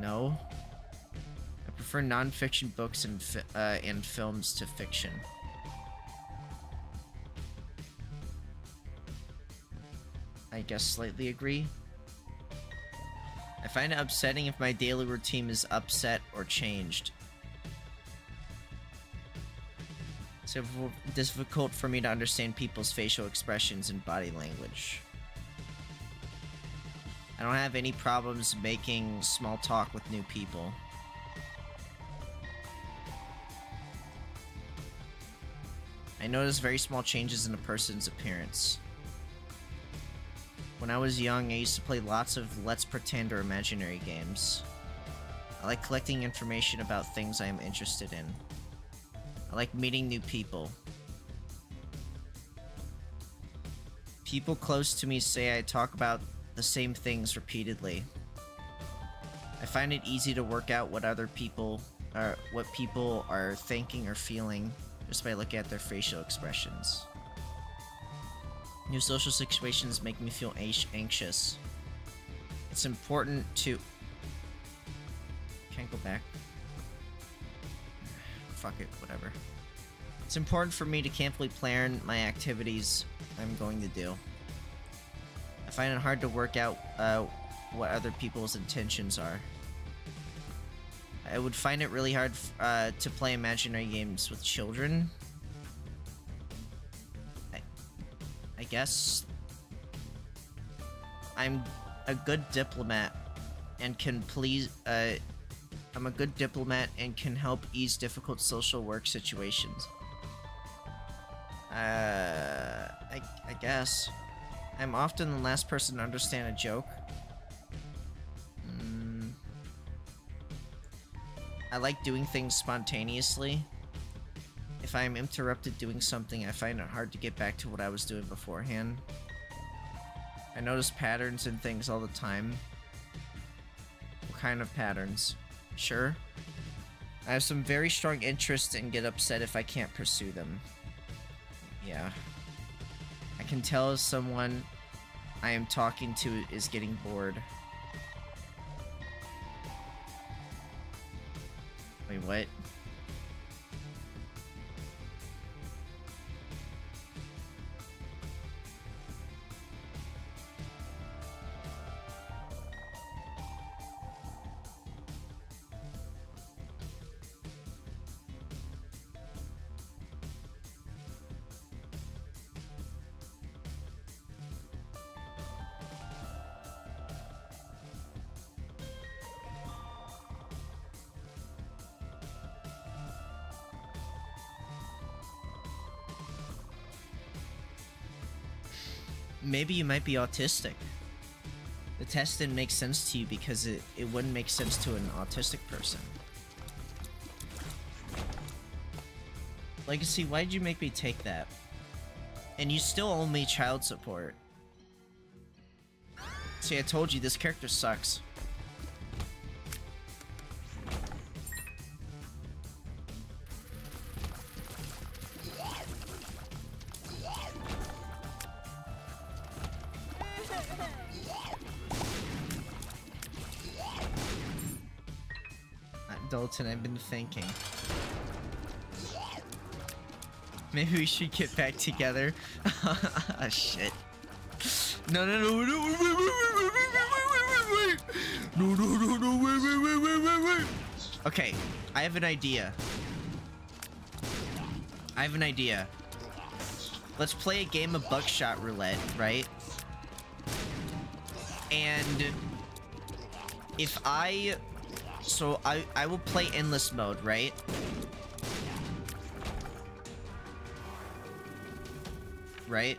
S2: No. I prefer non-fiction books and fi- uh, and films to fiction. I guess slightly agree. I find it upsetting if my daily routine is upset or changed. It's difficult for me to understand people's facial expressions and body language. I don't have any problems making small talk with new people. I notice very small changes in a person's appearance. When I was young, I used to play lots of Let's Pretend or imaginary games. I like collecting information about things I am interested in. I like meeting new people. People close to me say I talk about the same things repeatedly. I find it easy to work out what other people are what people are thinking or feeling just by looking at their facial expressions. New social situations make me feel anxious. It's important to. Can't go back. Fuck it, whatever. It's important for me to carefully plan my activities I'm going to do. I find it hard to work out uh, what other people's intentions are. I would find it really hard uh, to play imaginary games with children. I, I guess I'm a good diplomat and can please. Uh, I'm a good diplomat and can help ease difficult social work situations. Uh, I, I guess. I'm often the last person to understand a joke. Mm. I like doing things spontaneously. If I am interrupted doing something, I find it hard to get back to what I was doing beforehand. I notice patterns in things all the time. What kind of patterns? Sure. I have some very strong interests and get upset if I can't pursue them. Yeah. I can tell someone I am talking to is getting bored. Wait, what? Maybe you might be autistic. The test didn't make sense to you because it, it wouldn't make sense to an autistic person. Legacy, why did you make me take that? And you still owe me child support. See, I told you, this character sucks. Uh, Dalton, I've been thinking. Maybe we should get back together. Ah, shit. No, no, no, no, wait, wait, wait, wait, wait, wait, wait, wait. No, no, no, no, wait, wait, wait, wait, wait, wait. Okay, I have an idea. I have an idea. Let's play a game of buckshot roulette, right? And if I so I I will play endless mode, right? Right?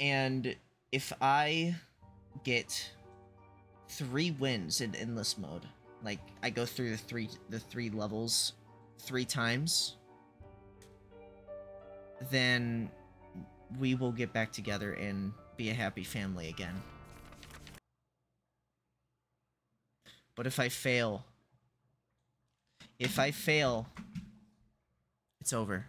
S2: And if I get three wins in endless mode, like I go through the three the three levels three times, then we will get back together and be a happy family again. But if I fail If I fail, it's over.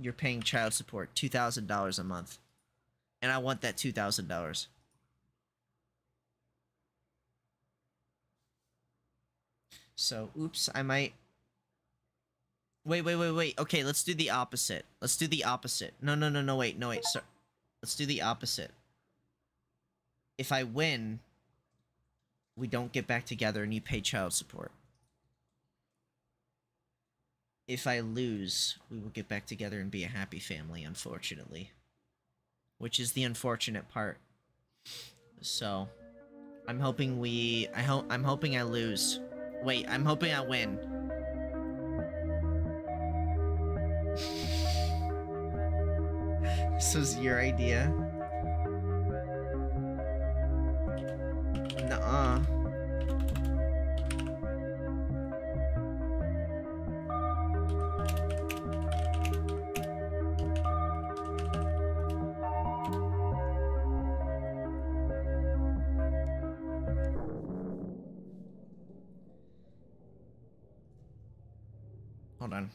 S2: You're paying child support $2,000 a month. And I want that $2,000. So, oops, I might. Wait, wait, wait, wait. Okay, let's do the opposite. Let's do the opposite. No, no, no, no, wait, no, wait. So, let's do the opposite. If I win, we don't get back together and you pay child support. If I lose, we will get back together and be a happy family, unfortunately. Which is the unfortunate part. So, I'm hoping we I hope I'm hoping I lose. Wait, I'm hoping I win. this was your idea? Nuh-uh. Hold on.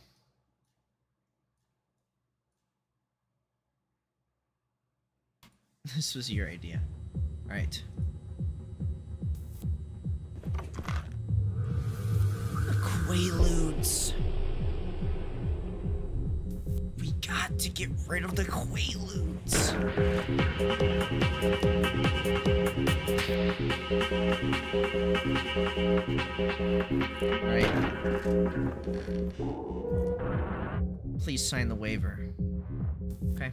S2: This was your idea. Alright. Quaaludes. We got to get rid of the Quaaludes. Right. Please sign the waiver. Okay.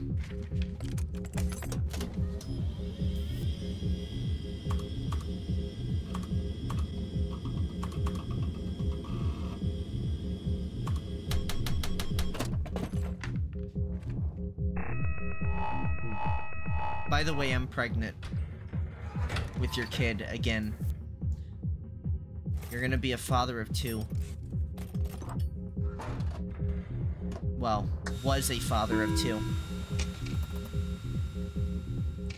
S2: By the way, I'm pregnant with your kid again. You're gonna be a father of two. Well, was a father of two.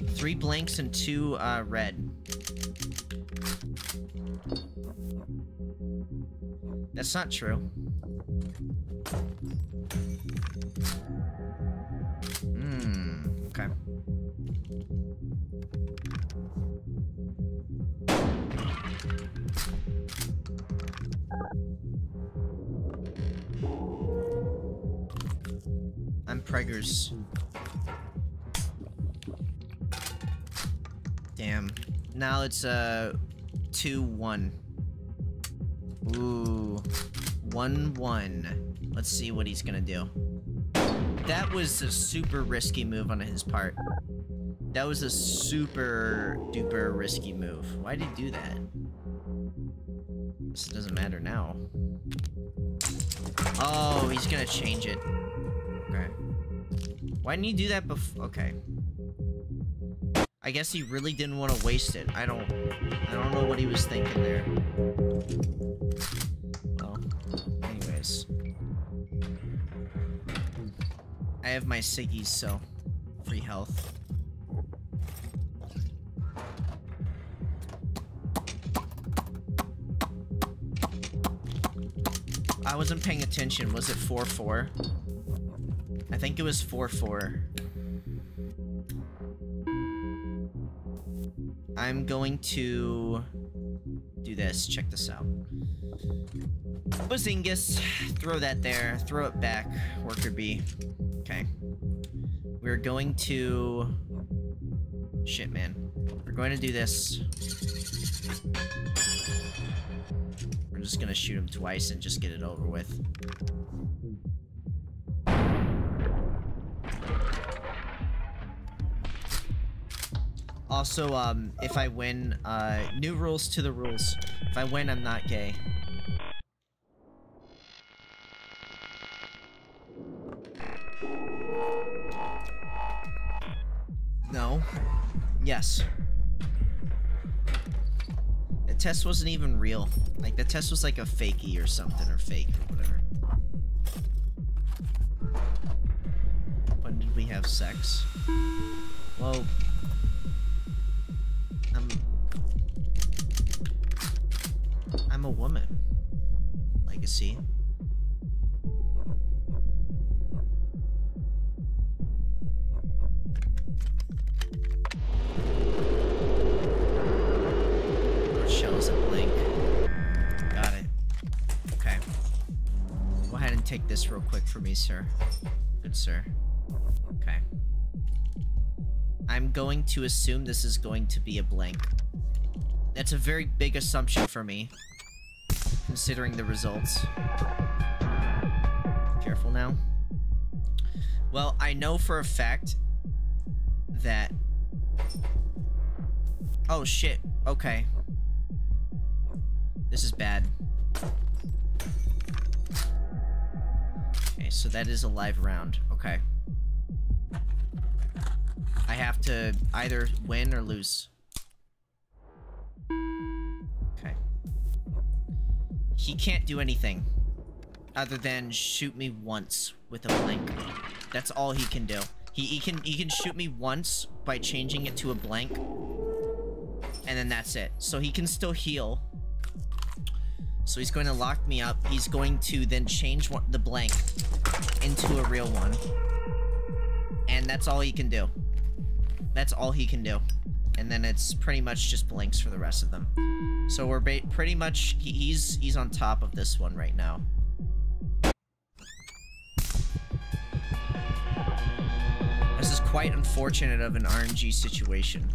S2: Three blanks and two uh, red. That's not true. I'm. Damn. Now it's uh two one. Ooh. One one. Let's see what he's gonna do. That was a super risky move on his part. That was a super duper risky move. Why did he do that? This doesn't matter now. Oh, he's gonna change it. Why didn't he do that before? Okay. I guess he really didn't want to waste it. I don't... I don't know what he was thinking there. Well, anyways. I have my Siggies, so... Free health. I wasn't paying attention. Was it 4-4? I think it was 4-4. I'm going to do this. Check this out. Bazingus. Throw that there. Throw it back. Worker B. Okay. We're going to... Shit, man. We're going to do this. We're just gonna shoot him twice and just get it over with. Also, um, if I win, uh, new rules to the rules. If I win, I'm not gay. No. Yes. The test wasn't even real. Like, the test was like a fakey or something, or fake, or whatever. When did we have sex? Well... I'm... A woman. legacy. Shells that blink. Got it. Okay. Go ahead and take this real quick for me, sir. Good sir. Okay. I'm going to assume this is going to be a blank. That's a very big assumption for me, considering the results. Careful now. Well, I know for a fact that... Oh, shit. Okay. This is bad. Okay, so that is a live round. Okay. I have to either win or lose. Okay. He can't do anything other than shoot me once with a blank. That's all he can do. He, he can he can shoot me once by changing it to a blank. And then that's it. So he can still heal. So he's going to lock me up. He's going to then change one, the blank into a real one. And that's all he can do. That's all he can do. And then it's pretty much just blinks for the rest of them. So we're pretty much... He he's, he's on top of this one right now. This is quite unfortunate of an RNG situation.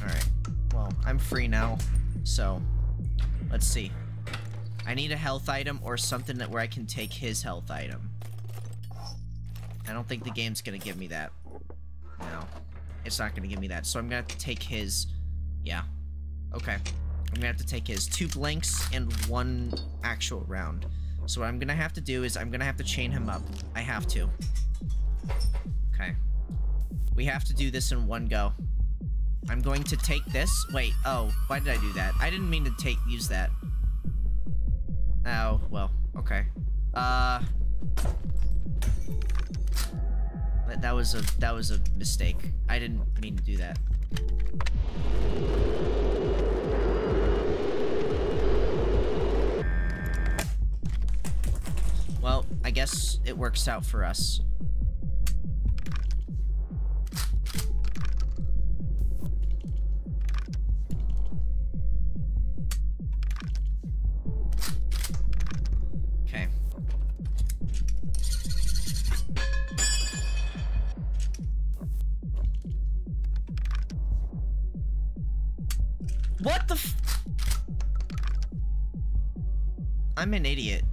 S2: Alright. Well, I'm free now. So, let's see. I need a health item or something that where I can take his health item. I don't think the game's gonna give me that. No. It's not gonna give me that. So I'm gonna have to take his... Yeah. Okay. I'm gonna have to take his two blanks and one actual round. So what I'm gonna have to do is I'm gonna have to chain him up. I have to. Okay. We have to do this in one go. I'm going to take this. Wait, oh, why did I do that? I didn't mean to take use that. Oh, well, okay. Uh that, that was a that was a mistake. I didn't mean to do that. Well, I guess it works out for us. What the f- I'm an idiot.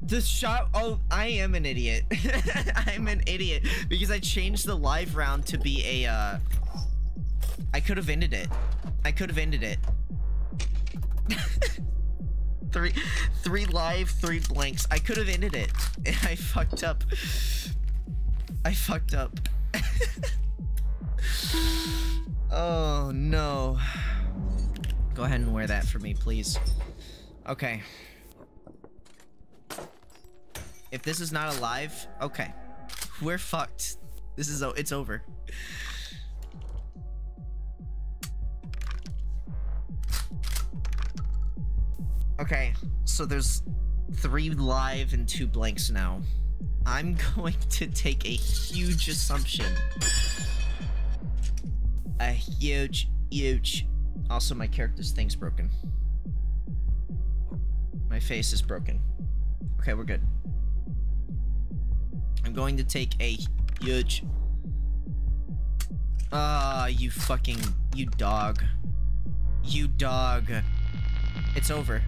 S2: The shot- oh, I am an idiot. I'm an idiot because I changed the live round to be a, uh... I could have ended it. I could have ended it. three, three live, three blanks. I could have ended it. And I fucked up. I fucked up. oh, no. Go ahead and wear that for me, please. Okay. If this is not alive, okay. We're fucked. This is, it's over. Okay, so there's three live and two blanks now. I'm going to take a huge assumption. A huge, huge... Also, my character's thing's broken. My face is broken. Okay, we're good. I'm going to take a huge... Ah, you fucking... You dog. You dog. It's over.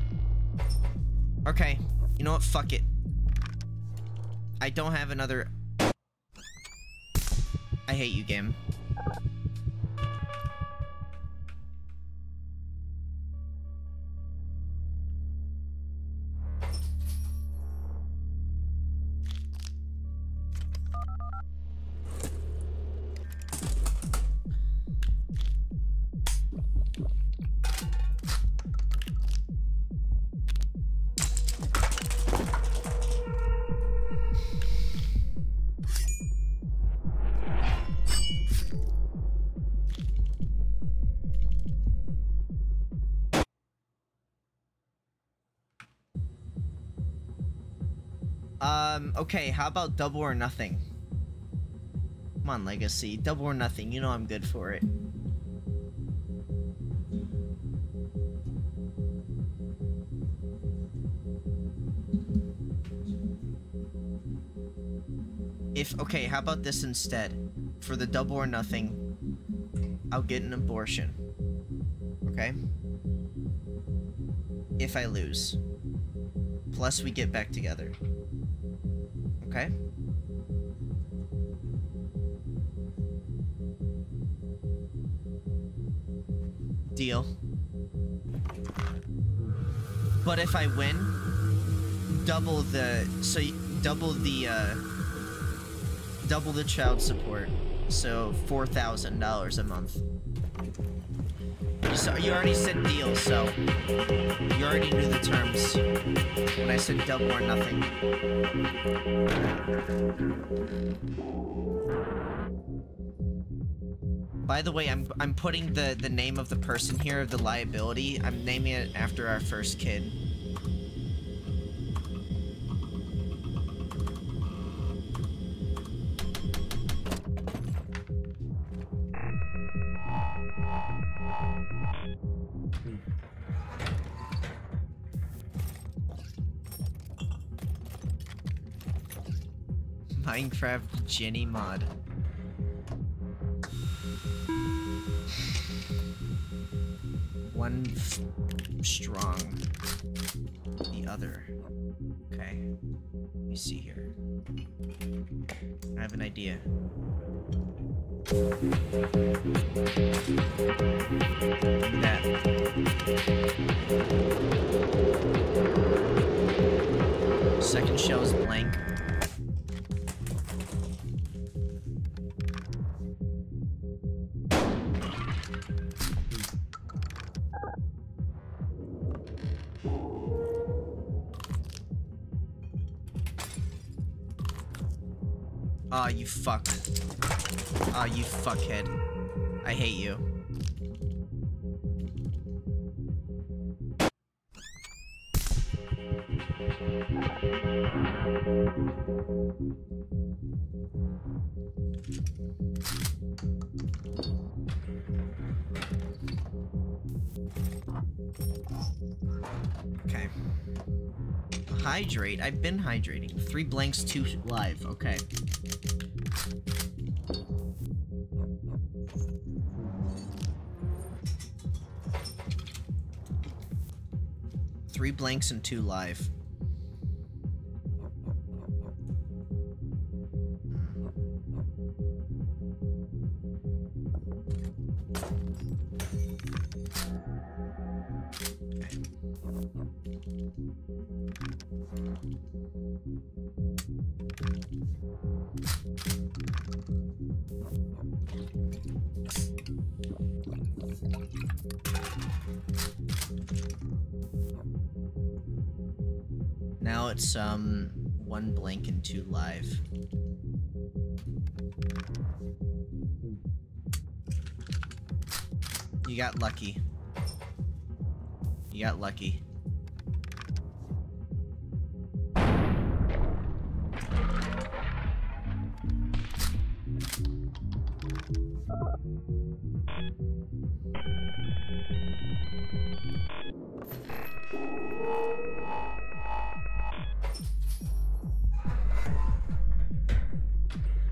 S2: Okay. You know what? Fuck it. I don't have another... I hate you, game. Um, okay, how about double or nothing? Come on, Legacy. Double or nothing. You know I'm good for it. If, okay, how about this instead? For the double or nothing, I'll get an abortion. Okay? If I lose. Plus we get back together. Okay? Deal. But if I win, double the so double the uh double the child support. So four thousand dollars a month. So you already said deal, so you already knew the terms when I said double or nothing. By the way, I'm I'm putting the the name of the person here of the liability. I'm naming it after our first kid. Minecraft Jenny mod. One strong, the other. Okay. Let me see here. I have an idea. That. Second shell is blank. Aw, you fuckhead. I hate you. Okay. Hydrate. I've been hydrating. Three blanks, two live. Okay. Three blanks and two live. One blank and two live. You got lucky. You got lucky.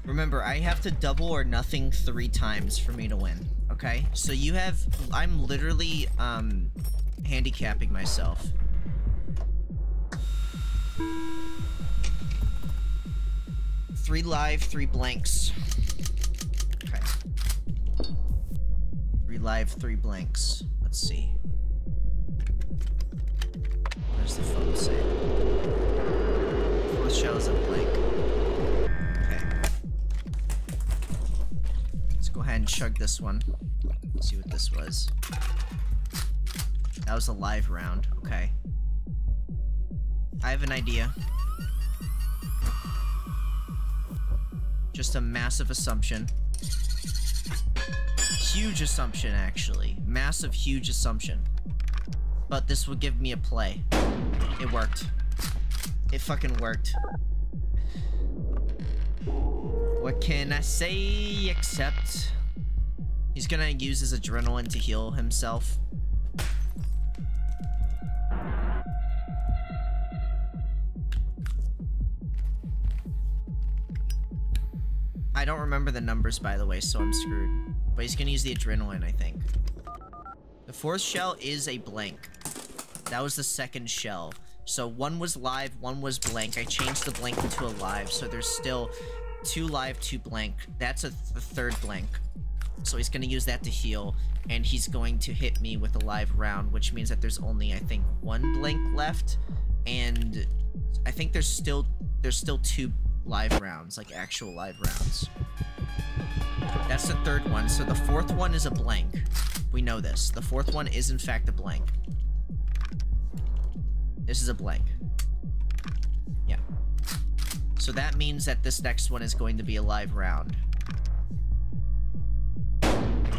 S2: Remember, I have to double or nothing three times for me to win. Okay? So you have... I'm literally, um, handicapping myself. Three live, three blanks. Okay. Three live, three blanks. Let's see. What does the phone say? Fourth shell is a blank. Go ahead and chug this one. see what this was. That was a live round. Okay. I have an idea. Just a massive assumption. Huge assumption, actually. Massive, huge assumption. But this would give me a play. It worked. It fucking worked. What can I say except he's gonna use his adrenaline to heal himself. I don't remember the numbers, by the way, so I'm screwed. But he's gonna use the adrenaline, I think. The fourth shell is a blank. That was the second shell. So one was live, one was blank. I changed the blank into a live, so there's still two live, two blank. That's a third blank. So he's gonna use that to heal, and he's going to hit me with a live round, which means that there's only, I think, one blank left, and I think there's still there's still two live rounds, like actual live rounds. That's the third one. So the fourth one is a blank. We know this. The fourth one is in fact a blank. This is a blank. Yeah. So that means that this next one is going to be a live round.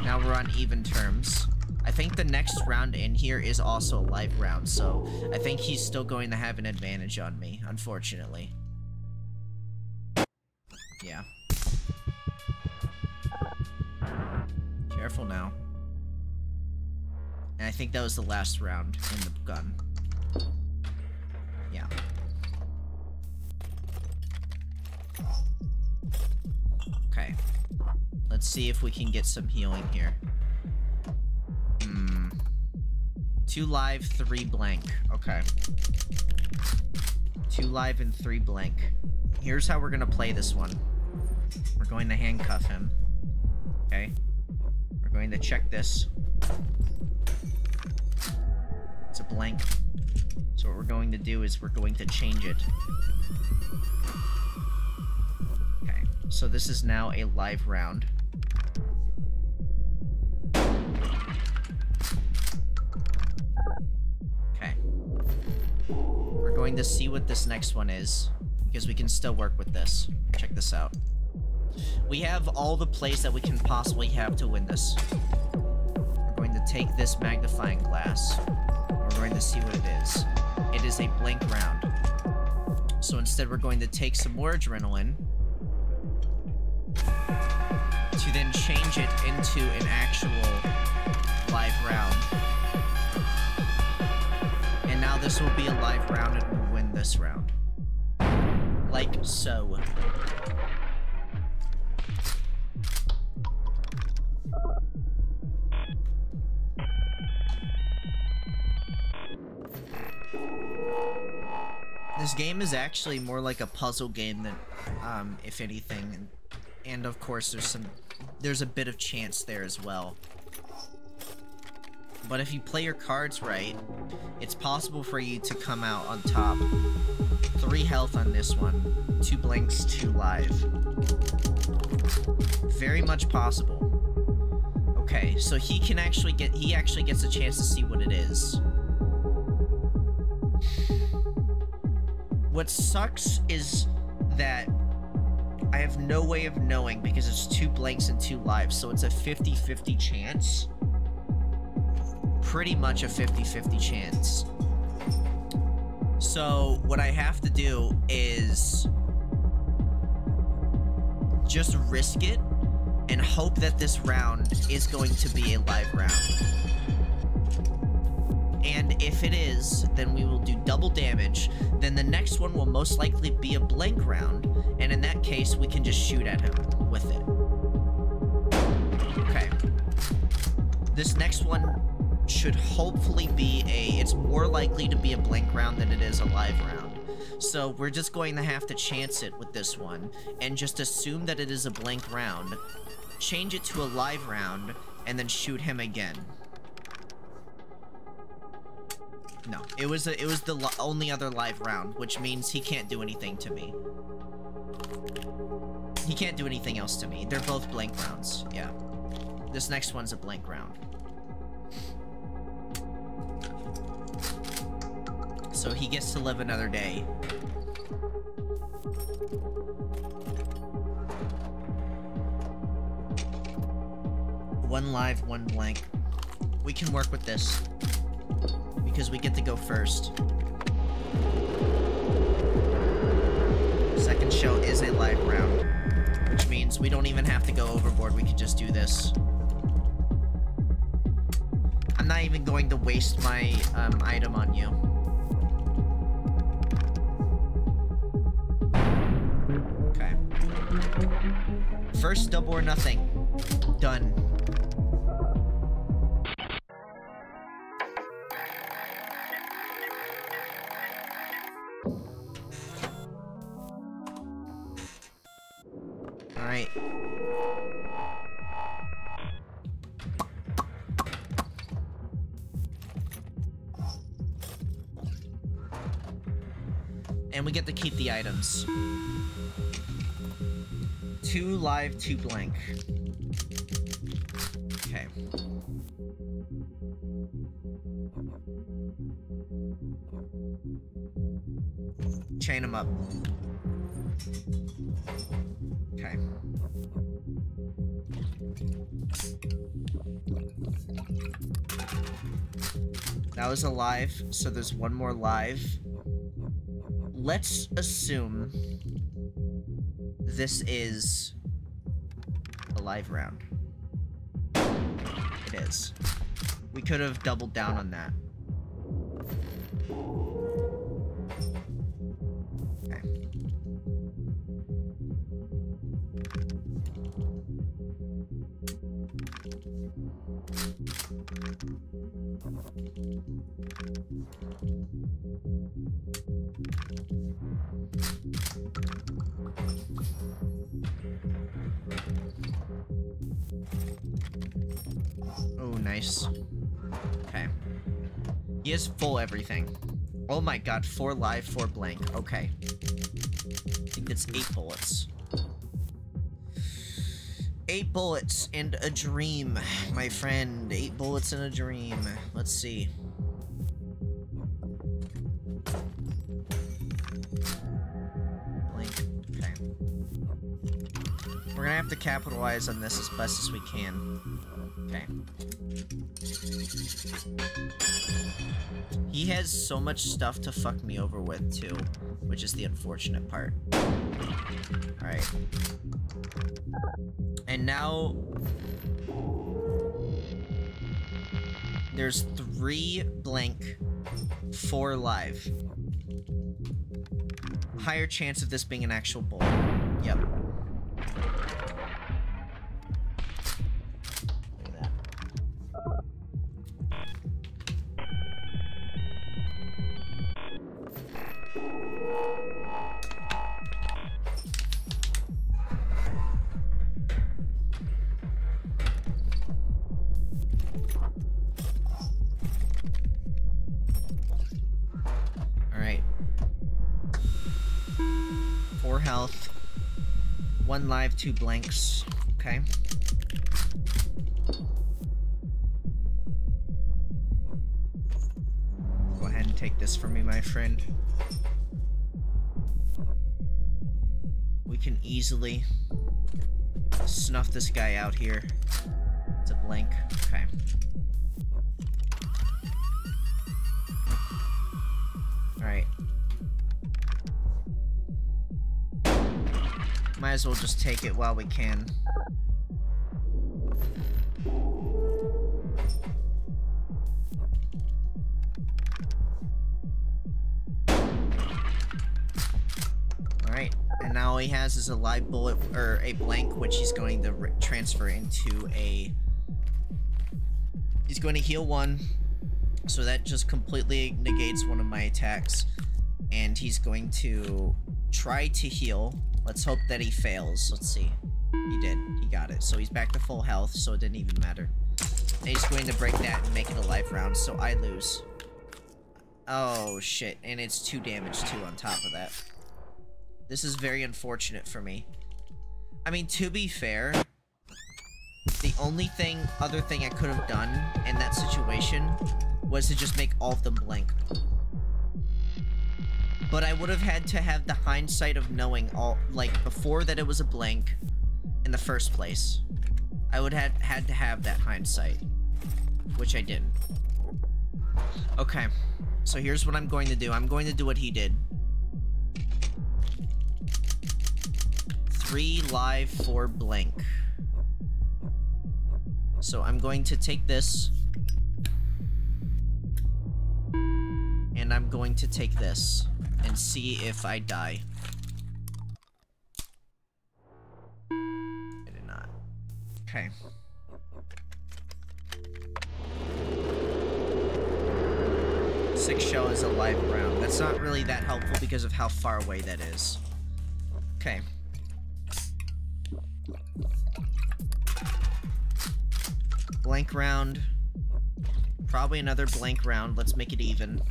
S2: Now we're on even terms. I think the next round in here is also a live round, so I think he's still going to have an advantage on me, unfortunately. Yeah. Careful now. And I think that was the last round in the gun. Yeah. Okay. Let's see if we can get some healing here. Hmm. Two live, three blank. Okay. Two live and three blank. Here's how we're gonna play this one. We're going to handcuff him. Okay. We're going to check this. It's a blank. So what we're going to do is we're going to change it. So this is now a live round. Okay. We're going to see what this next one is because we can still work with this. Check this out. We have all the plays that we can possibly have to win this. We're going to take this magnifying glass. We're going to see what it is. It is a blank round. So instead we're going to take some more adrenaline into an actual live round. And now this will be a live round and we'll win this round like so. This game is actually more like a puzzle game than, um, if anything, and, and of course there's some, there's a bit of chance there as well. But if you play your cards right, it's possible for you to come out on top. Three health on this one. Two blanks, two live. Very much possible. Okay, so he can actually get- he actually gets a chance to see what it is. What sucks is that I have no way of knowing because it's two blanks and two lives, so it's a 50-50 chance pretty much a 50-50 chance. So what I have to do is just risk it and hope that this round is going to be a live round. And if it is, then we will do double damage. Then the next one will most likely be a blank round. And in that case, we can just shoot at him with it. Okay. This next one should hopefully be a, it's more likely to be a blank round than it is a live round. So we're just going to have to chance it with this one, and just assume that it is a blank round, change it to a live round, and then shoot him again. No, it was a, it was the only other live round, which means he can't do anything to me. He can't do anything else to me. They're both blank rounds, yeah. This next one's a blank round. so he gets to live another day. One live, one blank. We can work with this. Because we get to go first. Second show is a live round. Which means we don't even have to go overboard. We can just do this. I'm not even going to waste my um, item on you. Okay. First double or nothing. Done. Alright. And we get to keep the items. Two live, two blank. Chain them up. Okay. That was alive, so there's one more live. Let's assume this is a live round. It is. We could have doubled down on that. Full everything. Oh my god, four live, four blank. Okay. I think that's eight bullets. Eight bullets and a dream, my friend. Eight bullets and a dream. Let's see. Blank. Okay. We're gonna have to capitalize on this as best as we can. Okay. He has so much stuff to fuck me over with, too, which is the unfortunate part. Alright. And now... There's three blank, four live. Higher chance of this being an actual bull. Yep. Two blanks. Okay. Go ahead and take this from me, my friend. We can easily snuff this guy out here. It's a blank. Okay. Alright. Might as well just take it while we can. Alright, and now all he has is a live bullet, or a blank, which he's going to transfer into a... He's going to heal one, so that just completely negates one of my attacks. And he's going to try to heal. Let's hope that he fails. Let's see. He did. He got it. So he's back to full health, so it didn't even matter. And he's going to break that and make it a life round, so I lose. Oh, shit. And it's two damage, too, on top of that. This is very unfortunate for me. I mean, to be fair, the only thing, other thing I could have done in that situation was to just make all of them blank. But I would have had to have the hindsight of knowing all, like, before that it was a blank in the first place. I would have had to have that hindsight, which I didn't. Okay, so here's what I'm going to do. I'm going to do what he did. three live, four blank. So I'm going to take this. And I'm going to take this. And see if I die. I did not. Okay. Six shell is a live round. That's not really that helpful because of how far away that is. Okay. Blank round. Probably another blank round. Let's make it even.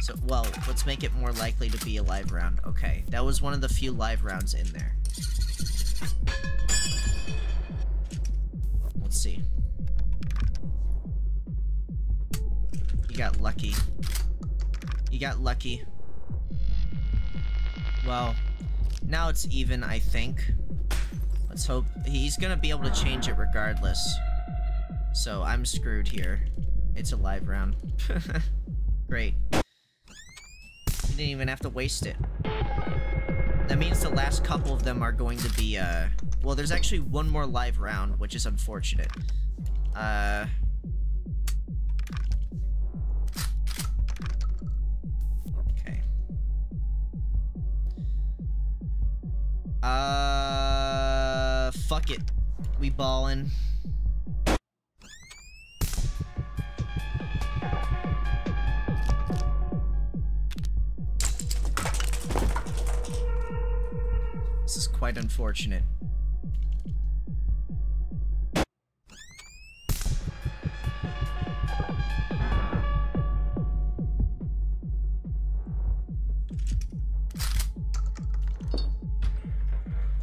S2: So, well, let's make it more likely to be a live round. Okay, that was one of the few live rounds in there. Let's see. You got lucky. You got lucky. Well, now it's even, I think. Let's hope. He's gonna be able to change it regardless. So I'm screwed here. It's a live round. Great. Didn't even have to waste it. That means the last couple of them are going to be, uh... Well, there's actually one more live round, which is unfortunate. Uh... Okay. Uh... Fuck it. We ballin'. Quite unfortunate.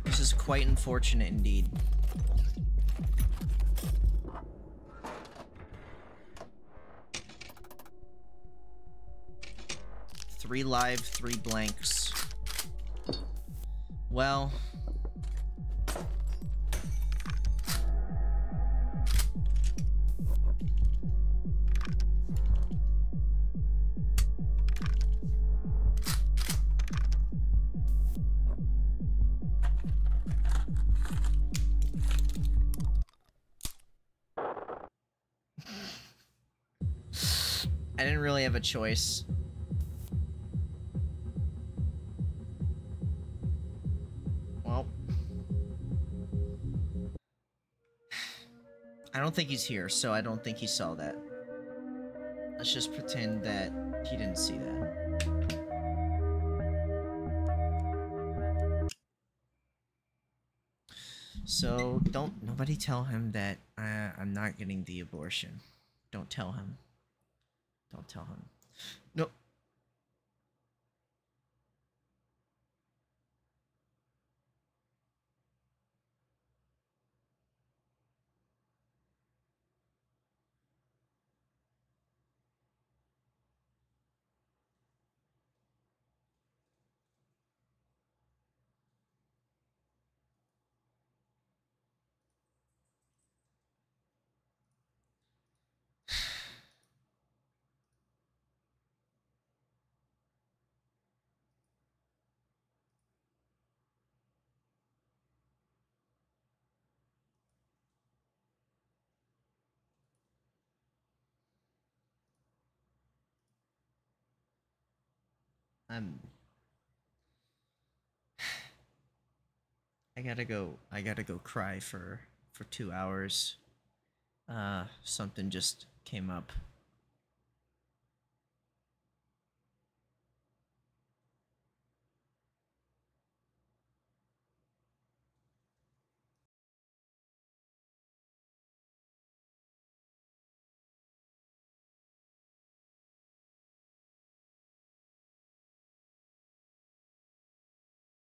S2: This is quite unfortunate indeed. Three live, three blanks. Well... choice. Well. I don't think he's here, so I don't think he saw that. Let's just pretend that he didn't see that. So, don't nobody tell him that I, I'm not getting the abortion. Don't tell him. Don't tell him. No. I'm I gotta go I gotta go cry for for two hours. Uh something just came up.